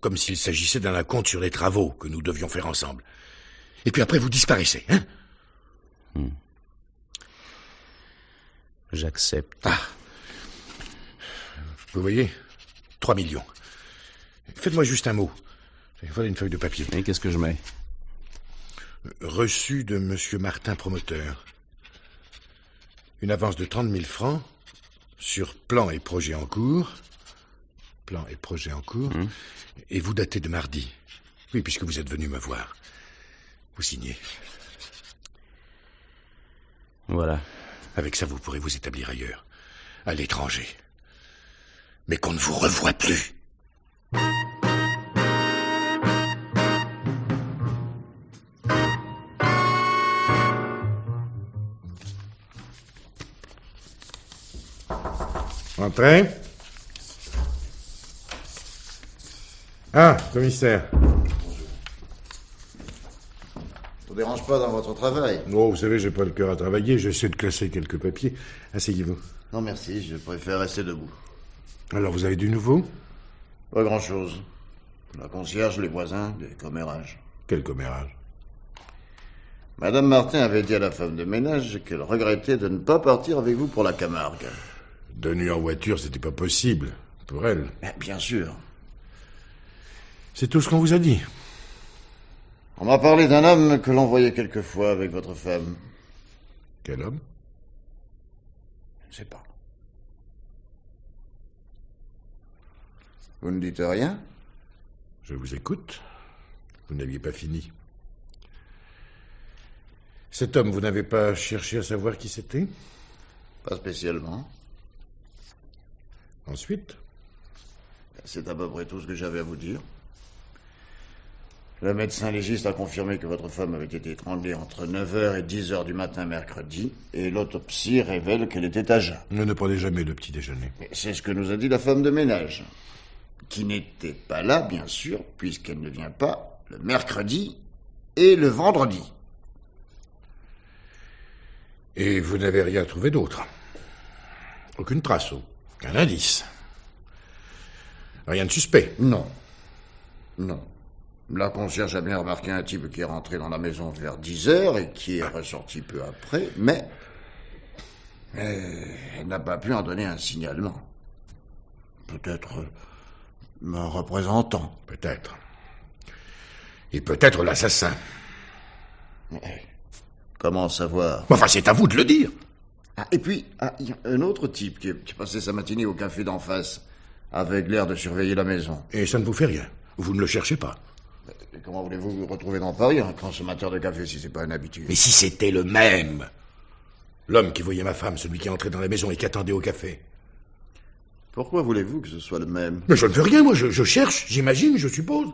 Comme s'il s'agissait d'un acompte sur les travaux que nous devions faire ensemble. Et puis après, vous disparaissez, hein J'accepte. Ah. Vous voyez Trois millions. Faites-moi juste un mot. Voilà une feuille de papier. Et qu'est-ce que je mets? Reçu de Monsieur Martin, promoteur. Une avance de 30 000 francs sur plan et projet en cours. Plan et projet en cours. Et vous datez de mardi. Oui, puisque vous êtes venu me voir. Vous signez. Voilà. Avec ça, vous pourrez vous établir ailleurs, à l'étranger. Mais qu'on ne vous revoie plus. Entrez. Ah, commissaire. Je vous dérange pas dans votre travail Oh, vous savez, j'ai pas le cœur à travailler, j'essaie de classer quelques papiers. Asseyez-vous. Non, merci, je préfère rester debout. Alors, vous avez du nouveau? Pas grand-chose. La concierge, les voisins, des commérages. Quel commérage? Madame Martin avait dit à la femme de ménage qu'elle regrettait de ne pas partir avec vous pour la Camargue. De nuit en voiture, c'était pas possible. Pour elle. Bien sûr. C'est tout ce qu'on vous a dit. On m'a parlé d'un homme que l'on voyait quelquefois avec votre femme. Quel homme? Je ne sais pas. Vous ne dites rien? Je vous écoute. Vous n'aviez pas fini. Cet homme, vous n'avez pas cherché à savoir qui c'était? Pas spécialement. Ensuite? C'est à peu près tout ce que j'avais à vous dire. Le médecin légiste a confirmé que votre femme avait été étranglée entre 9h et 10h du matin mercredi, et l'autopsie révèle qu'elle était à jeun. Ne ne prenez jamais le petit déjeuner. C'est ce que nous a dit la femme de ménage, qui n'était pas là, bien sûr, puisqu'elle ne vient pas le mercredi et le vendredi. Et vous n'avez rien trouvé d'autre Aucune trace, aucun indice Rien de suspect Non. Non. La concierge a bien remarqué un type qui est rentré dans la maison vers 10 heures et qui est ressorti peu après, mais. elle n'a pas pu en donner un signalement. Peut-être. un représentant. Peut-être. Et peut-être l'assassin. Comment savoir? Enfin, c'est à vous de le dire. Ah, Et puis, ah, il y a un autre type qui, qui passait sa matinée au café d'en face, avec l'air de surveiller la maison. Et ça ne vous fait rien. Vous ne le cherchez pas. Et comment voulez-vous vous retrouver dans Paris, un consommateur de café, si c'est pas un habitué? Mais si c'était le même. L'homme qui voyait ma femme, celui qui entrait dans la maison et qui attendait au café. Pourquoi voulez-vous que ce soit le même? Mais je ne veux rien, moi. Je, je cherche, j'imagine, je suppose.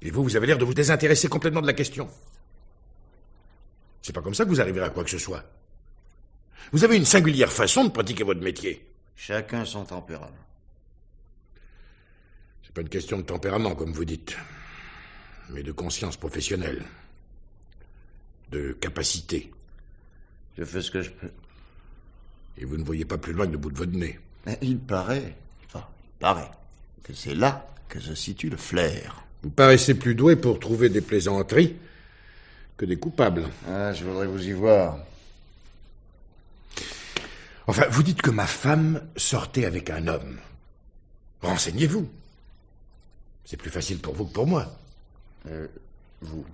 Et vous, vous avez l'air de vous désintéresser complètement de la question. C'est pas comme ça que vous arriverez à quoi que ce soit. Vous avez une singulière façon de pratiquer votre métier. Chacun son tempérament. C'est pas une question de tempérament, comme vous dites, mais de conscience professionnelle, de capacité. Je fais ce que je peux. Et vous ne voyez pas plus loin que le bout de votre nez. Il paraît, enfin, il paraît, que c'est là que se situe le flair. Vous paraissez plus doué pour trouver des plaisanteries que des coupables. Ah, je voudrais vous y voir. Enfin, vous dites que ma femme sortait avec un homme. Renseignez-vous. C'est plus facile pour vous que pour moi. Euh, vous.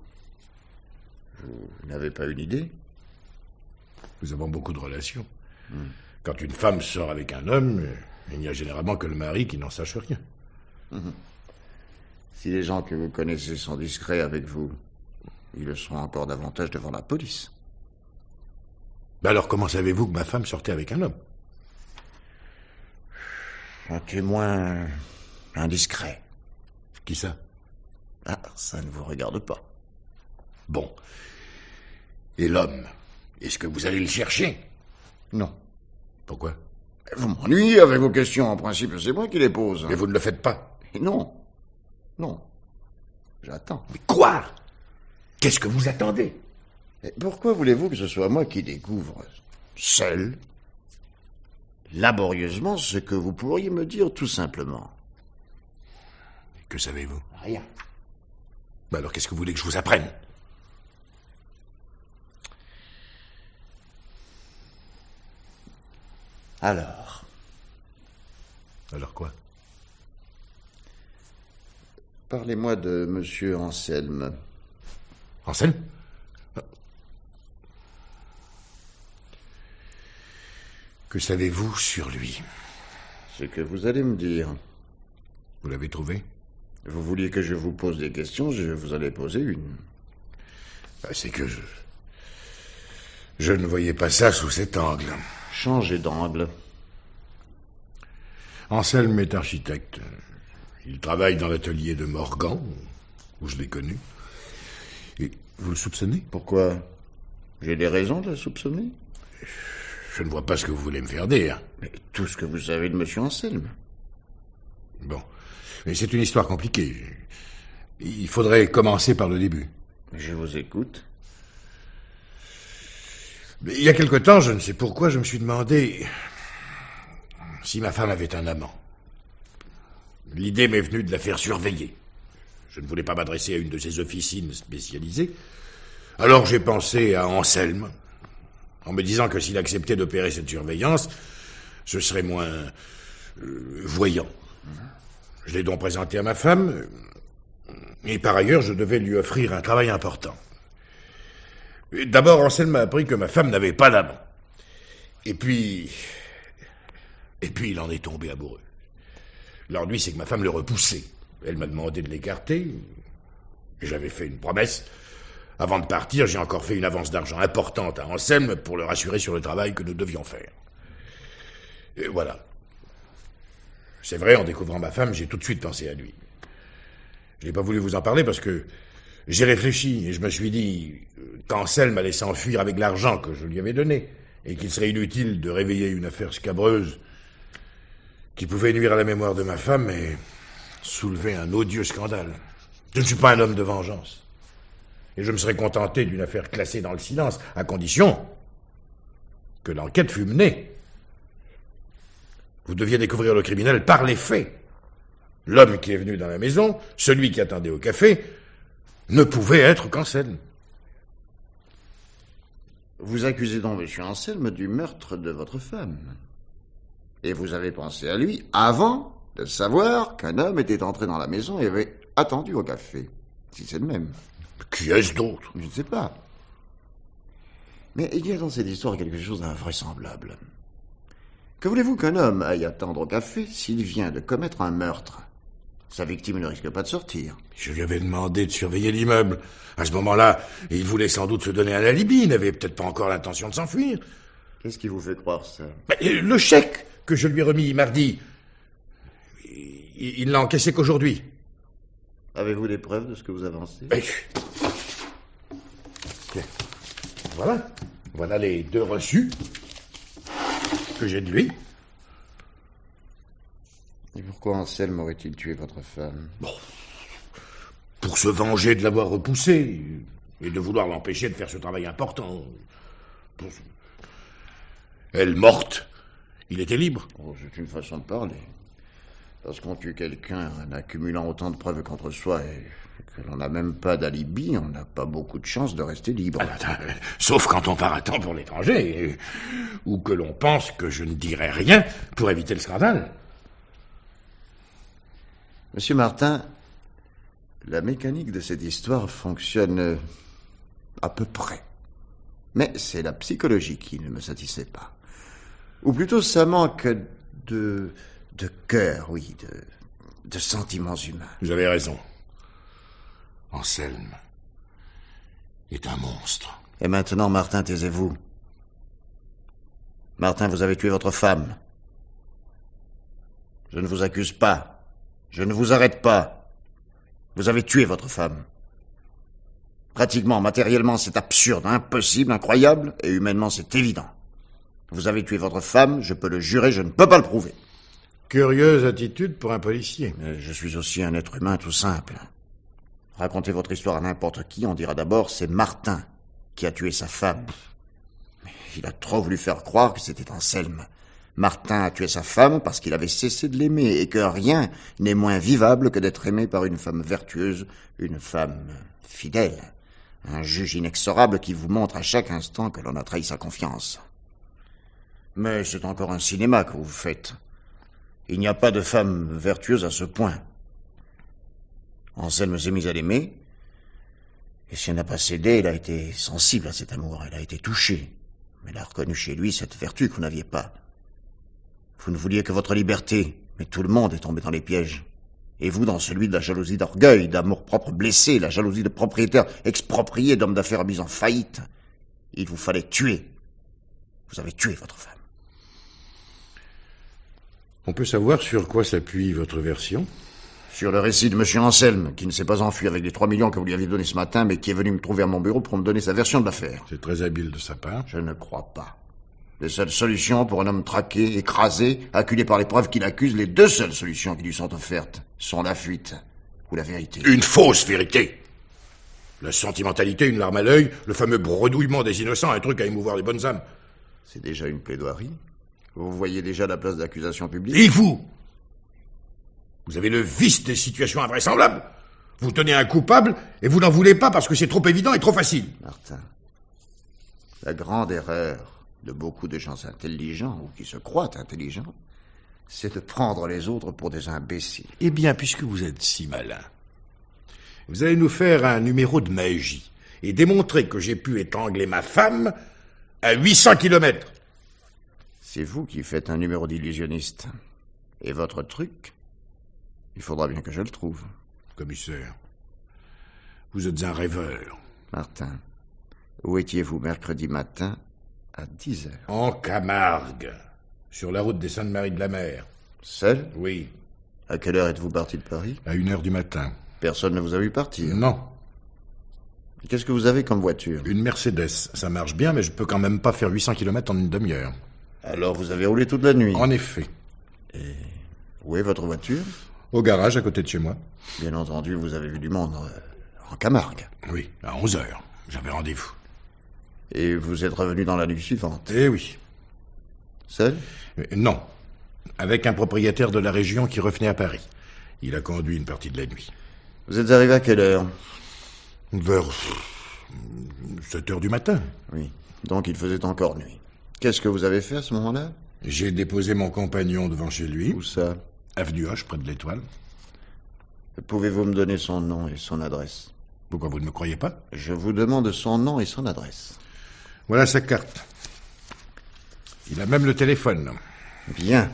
Vous n'avez pas une idée? Nous avons beaucoup de relations. Quand une femme sort avec un homme, il n'y a généralement que le mari qui n'en sache rien. Si les gens que vous connaissez sont discrets avec vous, ils le seront encore davantage devant la police. Ben alors comment savez-vous que ma femme sortait avec un homme? Un témoin indiscret. Qui ça? Ah, ça ne vous regarde pas. Bon. Et l'homme? Est-ce que vous allez le chercher? Non. Pourquoi? Vous m'ennuyez avec vos questions. En principe, c'est moi qui les pose. Mais vous ne le faites pas. Et non. Non. J'attends. Mais quoi? Qu'est-ce que vous attendez? Et pourquoi voulez-vous que ce soit moi qui découvre, seul, laborieusement, ce que vous pourriez me dire tout simplement Que savez-vous? Rien. Ben alors qu'est-ce que vous voulez que je vous apprenne? Alors, Alors quoi? Parlez-moi de Monsieur Anselme. Anselme? Que savez-vous sur lui? Ce que vous allez me dire. Vous l'avez trouvé? Vous vouliez que je vous pose des questions, je vous en ai posé une. Ben, C'est que je... Je ne voyais pas ça sous cet angle. Changez d'angle. Anselme est architecte. Il travaille dans l'atelier de Morgan, où je l'ai connu. Et vous le soupçonnez? Pourquoi? J'ai des raisons de le soupçonner Je ne vois pas ce que vous voulez me faire dire. Mais tout ce que vous savez de Monsieur Anselme. Bon. Mais c'est une histoire compliquée. Il faudrait commencer par le début. Je vous écoute. Mais il y a quelque temps, je ne sais pourquoi, je me suis demandé si ma femme avait un amant. L'idée m'est venue de la faire surveiller. Je ne voulais pas m'adresser à une de ces officines spécialisées. Alors j'ai pensé à Anselme, en me disant que s'il acceptait d'opérer cette surveillance, ce serait moins euh, voyant. Je l'ai donc présenté à ma femme, et par ailleurs, je devais lui offrir un travail important. D'abord, Anselme m'a appris que ma femme n'avait pas d'amant. Et puis. Et puis, il en est tombé amoureux. L'ennui, c'est que ma femme le repoussait. Elle m'a demandé de l'écarter. J'avais fait une promesse. Avant de partir, j'ai encore fait une avance d'argent importante à Anselme pour le rassurer sur le travail que nous devions faire. Et voilà. C'est vrai, en découvrant ma femme, j'ai tout de suite pensé à lui. Je n'ai pas voulu vous en parler parce que j'ai réfléchi et je me suis dit euh, qu'Anselme allait s'enfuir avec l'argent que je lui avais donné et qu'il serait inutile de réveiller une affaire scabreuse qui pouvait nuire à la mémoire de ma femme et soulever un odieux scandale. Je ne suis pas un homme de vengeance. Et je me serais contenté d'une affaire classée dans le silence, à condition que l'enquête fût menée. Vous deviez découvrir le criminel par les faits. L'homme qui est venu dans la maison, celui qui attendait au café, ne pouvait être qu'Anselme. Vous accusez donc Monsieur Anselme du meurtre de votre femme. Et vous avez pensé à lui avant de savoir qu'un homme était entré dans la maison et avait attendu au café. Si c'est le même. Qui est-ce d'autre? Je ne sais pas. Mais il y a dans cette histoire quelque chose d'invraisemblable. Que voulez-vous qu'un homme aille attendre au café s'il vient de commettre un meurtre? Sa victime ne risque pas de sortir. Je lui avais demandé de surveiller l'immeuble. À ce moment-là, il voulait sans doute se donner un alibi. Il n'avait peut-être pas encore l'intention de s'enfuir. Qu'est-ce qui vous fait croire ça? Mais, euh, le chèque que je lui ai remis mardi, il l'a encaissé qu'aujourd'hui. Avez-vous des preuves de ce que vous avancez? Tiens. Voilà. Voilà les deux reçus que j'ai de lui. Et pourquoi Anselme aurait-il tué votre femme? Pour se venger de l'avoir repoussé et de vouloir l'empêcher de faire ce travail important. Pour- Elle morte, il était libre. Oh, C'est une façon de parler. Lorsqu'on tue quelqu'un en accumulant autant de preuves contre soi et que l'on n'a même pas d'alibi, on n'a pas beaucoup de chances de rester libre. Sauf quand on part à temps pour l'étranger, ou que l'on pense que je ne dirai rien pour éviter le scandale. Monsieur Martin, la mécanique de cette histoire fonctionne à peu près. Mais c'est la psychologie qui ne me satisfait pas. Ou plutôt, ça manque de, de cœur, oui, de, de sentiments humains. Vous avez raison. Anselme est un monstre. Et maintenant, Martin, taisez-vous. Martin, vous avez tué votre femme. Je ne vous accuse pas. Je ne vous arrête pas. Vous avez tué votre femme. Pratiquement, matériellement, c'est absurde, impossible, incroyable, et humainement, c'est évident. Vous avez tué votre femme, je peux le jurer, je ne peux pas le prouver. Curieuse attitude pour un policier. Mais je suis aussi un être humain tout simple. Racontez votre histoire à n'importe qui, on dira d'abord c'est Martin qui a tué sa femme. Il a trop voulu faire croire que c'était Anselme. Martin a tué sa femme parce qu'il avait cessé de l'aimer et que rien n'est moins vivable que d'être aimé par une femme vertueuse, une femme fidèle. Un juge inexorable qui vous montre à chaque instant que l'on a trahi sa confiance. Mais c'est encore un cinéma que vous faites. Il n'y a pas de femme vertueuse à ce point. Anselme s'est mise à l'aimer, et si elle n'a pas cédé, elle a été sensible à cet amour, elle a été touchée. Mais elle a reconnu chez lui cette vertu que vous n'aviez pas. Vous ne vouliez que votre liberté, mais tout le monde est tombé dans les pièges. Et vous dans celui de la jalousie d'orgueil, d'amour-propre blessé, la jalousie de propriétaire exproprié, d'homme d'affaires mis en faillite. Il vous fallait tuer. Vous avez tué votre femme. On peut savoir sur quoi s'appuie votre version Sur le récit de M. Anselme, qui ne s'est pas enfui avec les trois millions que vous lui aviez donnés ce matin, mais qui est venu me trouver à mon bureau pour me donner sa version de l'affaire. C'est très habile de sa part. Je ne crois pas. Les seules solutions pour un homme traqué, écrasé, acculé par les preuves qu'il accuse, les deux seules solutions qui lui sont offertes sont la fuite ou la vérité. Une fausse vérité. La sentimentalité, une larme à l'œil, le fameux bredouillement des innocents, un truc à émouvoir les bonnes âmes. C'est déjà une plaidoirie. Vous voyez déjà la place d'accusation publique Et vous Vous avez le vice des situations invraisemblables. Vous tenez un coupable et vous n'en voulez pas parce que c'est trop évident et trop facile. Martin, la grande erreur de beaucoup de gens intelligents ou qui se croient intelligents, c'est de prendre les autres pour des imbéciles. Eh bien, puisque vous êtes si malin, Vous allez nous faire un numéro de magie et démontrer que j'ai pu étrangler ma femme à 800 kilomètres. C'est vous qui faites un numéro d'illusionniste. Et votre truc Il faudra bien que je le trouve. Commissaire, vous êtes un rêveur. Martin, où étiez-vous mercredi matin à 10 heures? En Camargue, sur la route des Saintes-Maries de la Mer. Seul? Oui, À quelle heure êtes-vous parti de Paris? À une heure du matin. Personne ne vous a vu partir? Non, Et Qu'est-ce que vous avez comme voiture? Une Mercedes. Ça marche bien, mais je peux quand même pas faire 800 kilomètres en une demi-heure. Alors vous avez roulé toute la nuit? En effet, Où est votre voiture? Au garage à côté de chez moi. Bien entendu, vous avez vu du monde euh, en Camargue. Oui, à 11 heures. J'avais rendez-vous. Et vous êtes revenu dans la nuit suivante. Eh oui. Seul? Euh, Non. Avec un propriétaire de la région qui revenait à Paris. Il a conduit une partie de la nuit. Vous êtes arrivé à quelle heure? Vers 7 heures du matin. Oui. Donc il faisait encore nuit. Qu'est-ce que vous avez fait à ce moment-là? J'ai déposé mon compagnon devant chez lui, Où ça? Avenue Hoche, près de l'Étoile. Pouvez-vous me donner son nom et son adresse? Pourquoi vous ne me croyez pas? Je vous demande son nom et son adresse. Voilà sa carte. Il a même le téléphone. Bien.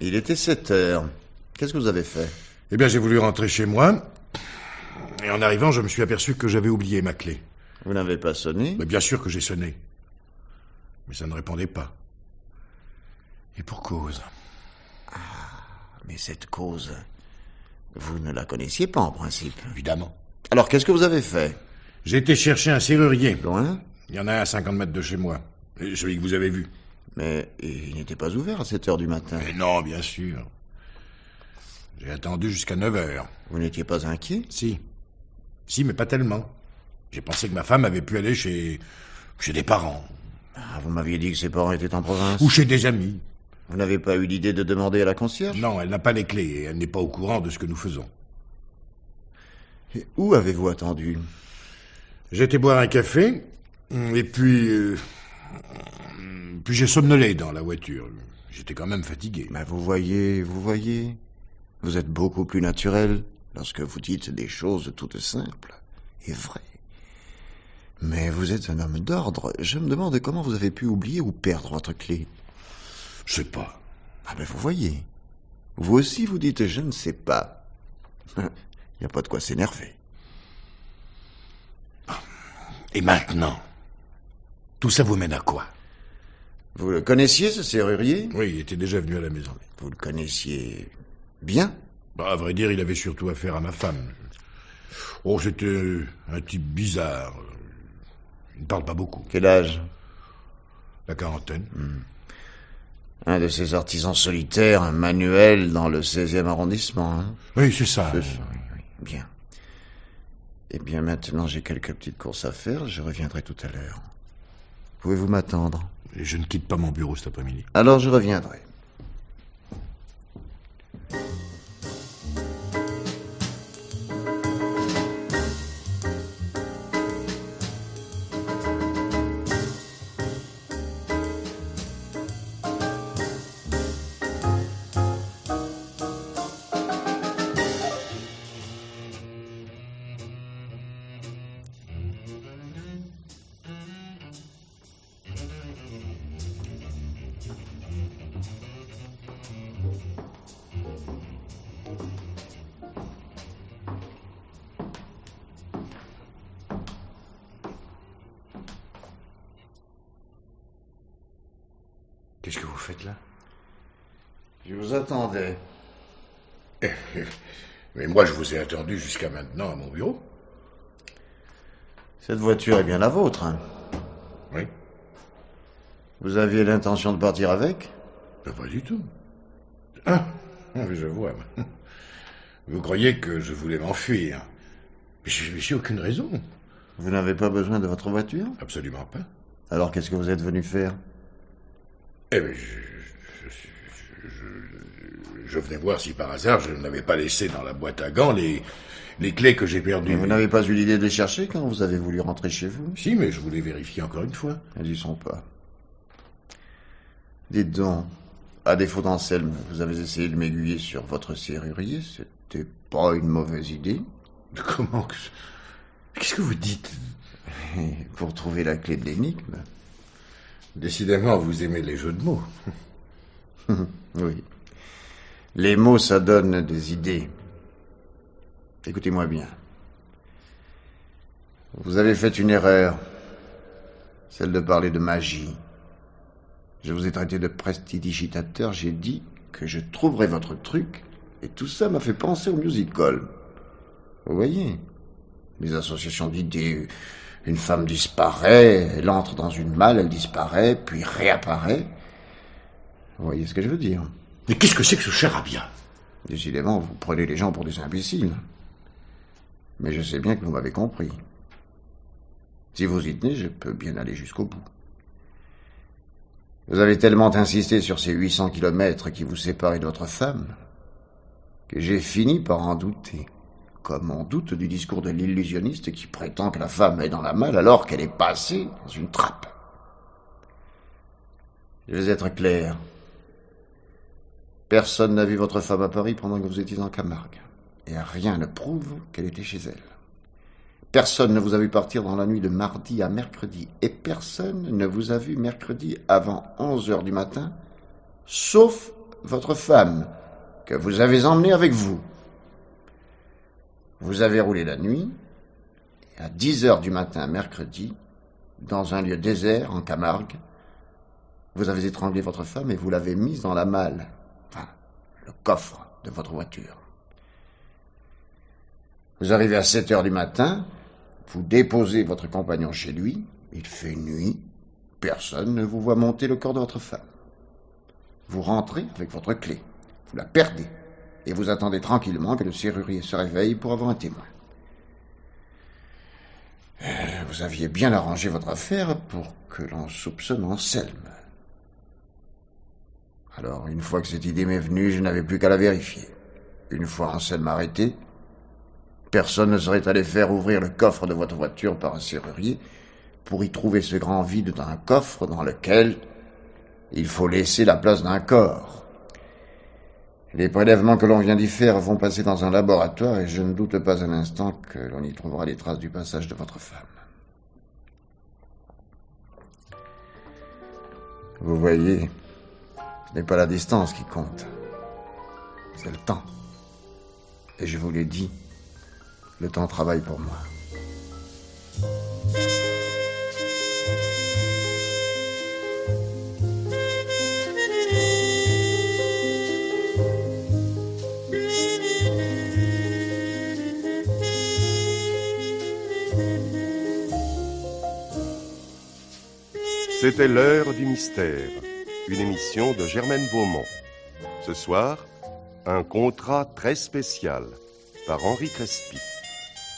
Il était 7 heures. Qu'est-ce que vous avez fait? Eh bien, j'ai voulu rentrer chez moi. Et en arrivant, je me suis aperçu que j'avais oublié ma clé. Vous n'avez pas sonné? Mais bien sûr que j'ai sonné. Mais ça ne répondait pas. Et pour cause. Mais cette cause, vous ne la connaissiez pas en principe. Évidemment. Alors qu'est-ce que vous avez fait? J'ai été chercher un serrurier. Loin Il y en a un à 50 mètres de chez moi. Celui que vous avez vu. Mais il n'était pas ouvert à 7 heures du matin. Mais non, bien sûr. J'ai attendu jusqu'à 9 heures. Vous n'étiez pas inquiet? Si. Si, mais pas tellement. J'ai pensé que ma femme avait pu aller chez. chez des parents. Ah, Vous m'aviez dit que ses parents étaient en province? Ou chez des amis. Vous n'avez pas eu l'idée de demander à la concierge? Non, elle n'a pas les clés et elle n'est pas au courant de ce que nous faisons. Et Où avez-vous attendu? Été boire un café, et puis. euh, puis j'ai somnolé dans la voiture. J'étais quand même fatigué. Vous voyez, vous voyez. Vous êtes beaucoup plus naturel lorsque vous dites des choses toutes simples et vraies. Mais vous êtes un homme d'ordre. Je me demande comment vous avez pu oublier ou perdre votre clé. Je sais pas. Ah ben vous voyez. Vous aussi vous dites je ne sais pas. [LAUGHS] Il n'y a pas de quoi s'énerver. Et maintenant Tout ça vous mène à quoi? Vous le connaissiez, ce serrurier? Oui, il était déjà venu à la maison. Vous le connaissiez bien? Bah, à vrai dire, il avait surtout affaire à ma femme. Oh, c'était un type bizarre. Il ne parle pas beaucoup. Quel âge? La quarantaine. Un de ces artisans solitaires, un manuel dans le 16e arrondissement. Hein Oui, c'est ça. Oui, oui. Bien. Eh bien, maintenant, j'ai quelques petites courses à faire. Je reviendrai tout à l'heure. Pouvez-vous m'attendre? Je ne quitte pas mon bureau cet après-midi. Alors, je reviendrai. Qu'est-ce que vous faites là? Je vous attendais. [LAUGHS] Mais moi, je vous ai attendu jusqu'à maintenant à mon bureau. Cette voiture est bien la vôtre. hein? Oui. Vous aviez l'intention de partir avec? Ben, pas du tout. Ah, oui, je vois. [LAUGHS] Vous croyez que je voulais m'enfuir? Mais j'ai aucune raison. Vous n'avez pas besoin de votre voiture? Absolument pas. Alors qu'est-ce que vous êtes venu faire? Eh bien, je, je, je- je- je venais voir si par hasard je n'avais pas laissé dans la boîte à gants les, les clés que j'ai perdues. Mais vous n'avez pas eu l'idée de les chercher quand vous avez voulu rentrer chez vous? Si, mais je voulais vérifier encore une fois. Elles y sont pas. Dites donc, à défaut d'Anselme, vous avez essayé de m'aiguiller sur votre serrurier, c'était pas une mauvaise idée. Comment que... Qu'est-ce que vous dites? [LAUGHS] Pour trouver la clé de l'énigme, Décidément, vous aimez les jeux de mots. [LAUGHS] oui. Les mots, ça donne des idées. Écoutez-moi bien. Vous avez fait une erreur, celle de parler de magie. Je vous ai traité de prestidigitateur, j'ai dit que je trouverais votre truc, et tout ça m'a fait penser au musical. Vous voyez Les associations d'idées. Une femme disparaît, elle entre dans une malle, elle disparaît, puis réapparaît. Vous voyez ce que je veux dire? Mais qu'est-ce que c'est que ce charabia Décidément, vous prenez les gens pour des imbéciles. Mais je sais bien que vous m'avez compris. Si vous y tenez, je peux bien aller jusqu'au bout. Vous avez tellement insisté sur ces 800 kilomètres qui vous séparent de votre femme que j'ai fini par en douter. Comme on doute du discours de l'illusionniste qui prétend que la femme est dans la malle alors qu'elle est passée dans une trappe. Je vais être clair. Personne n'a vu votre femme à Paris pendant que vous étiez en Camargue. Et rien ne prouve qu'elle était chez elle. Personne ne vous a vu partir dans la nuit de mardi à mercredi. Et personne ne vous a vu mercredi avant 11 heures du matin, sauf votre femme, que vous avez emmenée avec vous. Vous avez roulé la nuit, à 10 heures du matin mercredi, dans un lieu désert en Camargue, vous avez étranglé votre femme et vous l'avez mise dans la malle, enfin, le coffre de votre voiture. Vous arrivez à 7 heures du matin, vous déposez votre compagnon chez lui, il fait nuit, personne ne vous voit monter le corps de votre femme. Vous rentrez avec votre clé, vous la perdez, et vous attendez tranquillement que le serrurier se réveille pour avoir un témoin. Euh, Vous aviez bien arrangé votre affaire pour que l'on soupçonne Anselme. Alors, une fois que cette idée m'est venue, je n'avais plus qu'à la vérifier. Une fois Anselme arrêté, personne ne serait allé faire ouvrir le coffre de votre voiture par un serrurier pour y trouver ce grand vide d'un coffre dans lequel il faut laisser la place d'un corps. Les prélèvements que l'on vient d'y faire vont passer dans un laboratoire et je ne doute pas un instant que l'on y trouvera les traces du passage de votre femme. Vous voyez, ce n'est pas la distance qui compte, c'est le temps. Et je vous l'ai dit, le temps travaille pour moi. C'était l'heure du mystère, une émission de Germaine Beaumont. Ce soir, un contrat très spécial par Henri Crespi,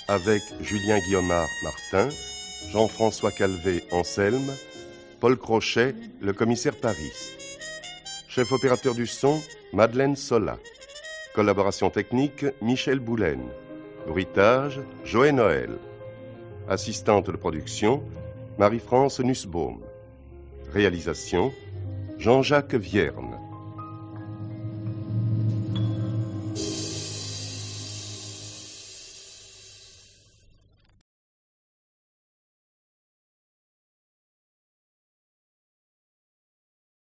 avec Julien Guillaumard Martin, Jean-François Calvé Anselme, Paul Crochet, le commissaire Paris. Chef opérateur du son, Madeleine Sola. Collaboration technique, Michel Boulaine. Bruitage, Joël Noël. Assistante de production, Marie-France Nussbaum. Réalisation, Jean-Jacques Vierne.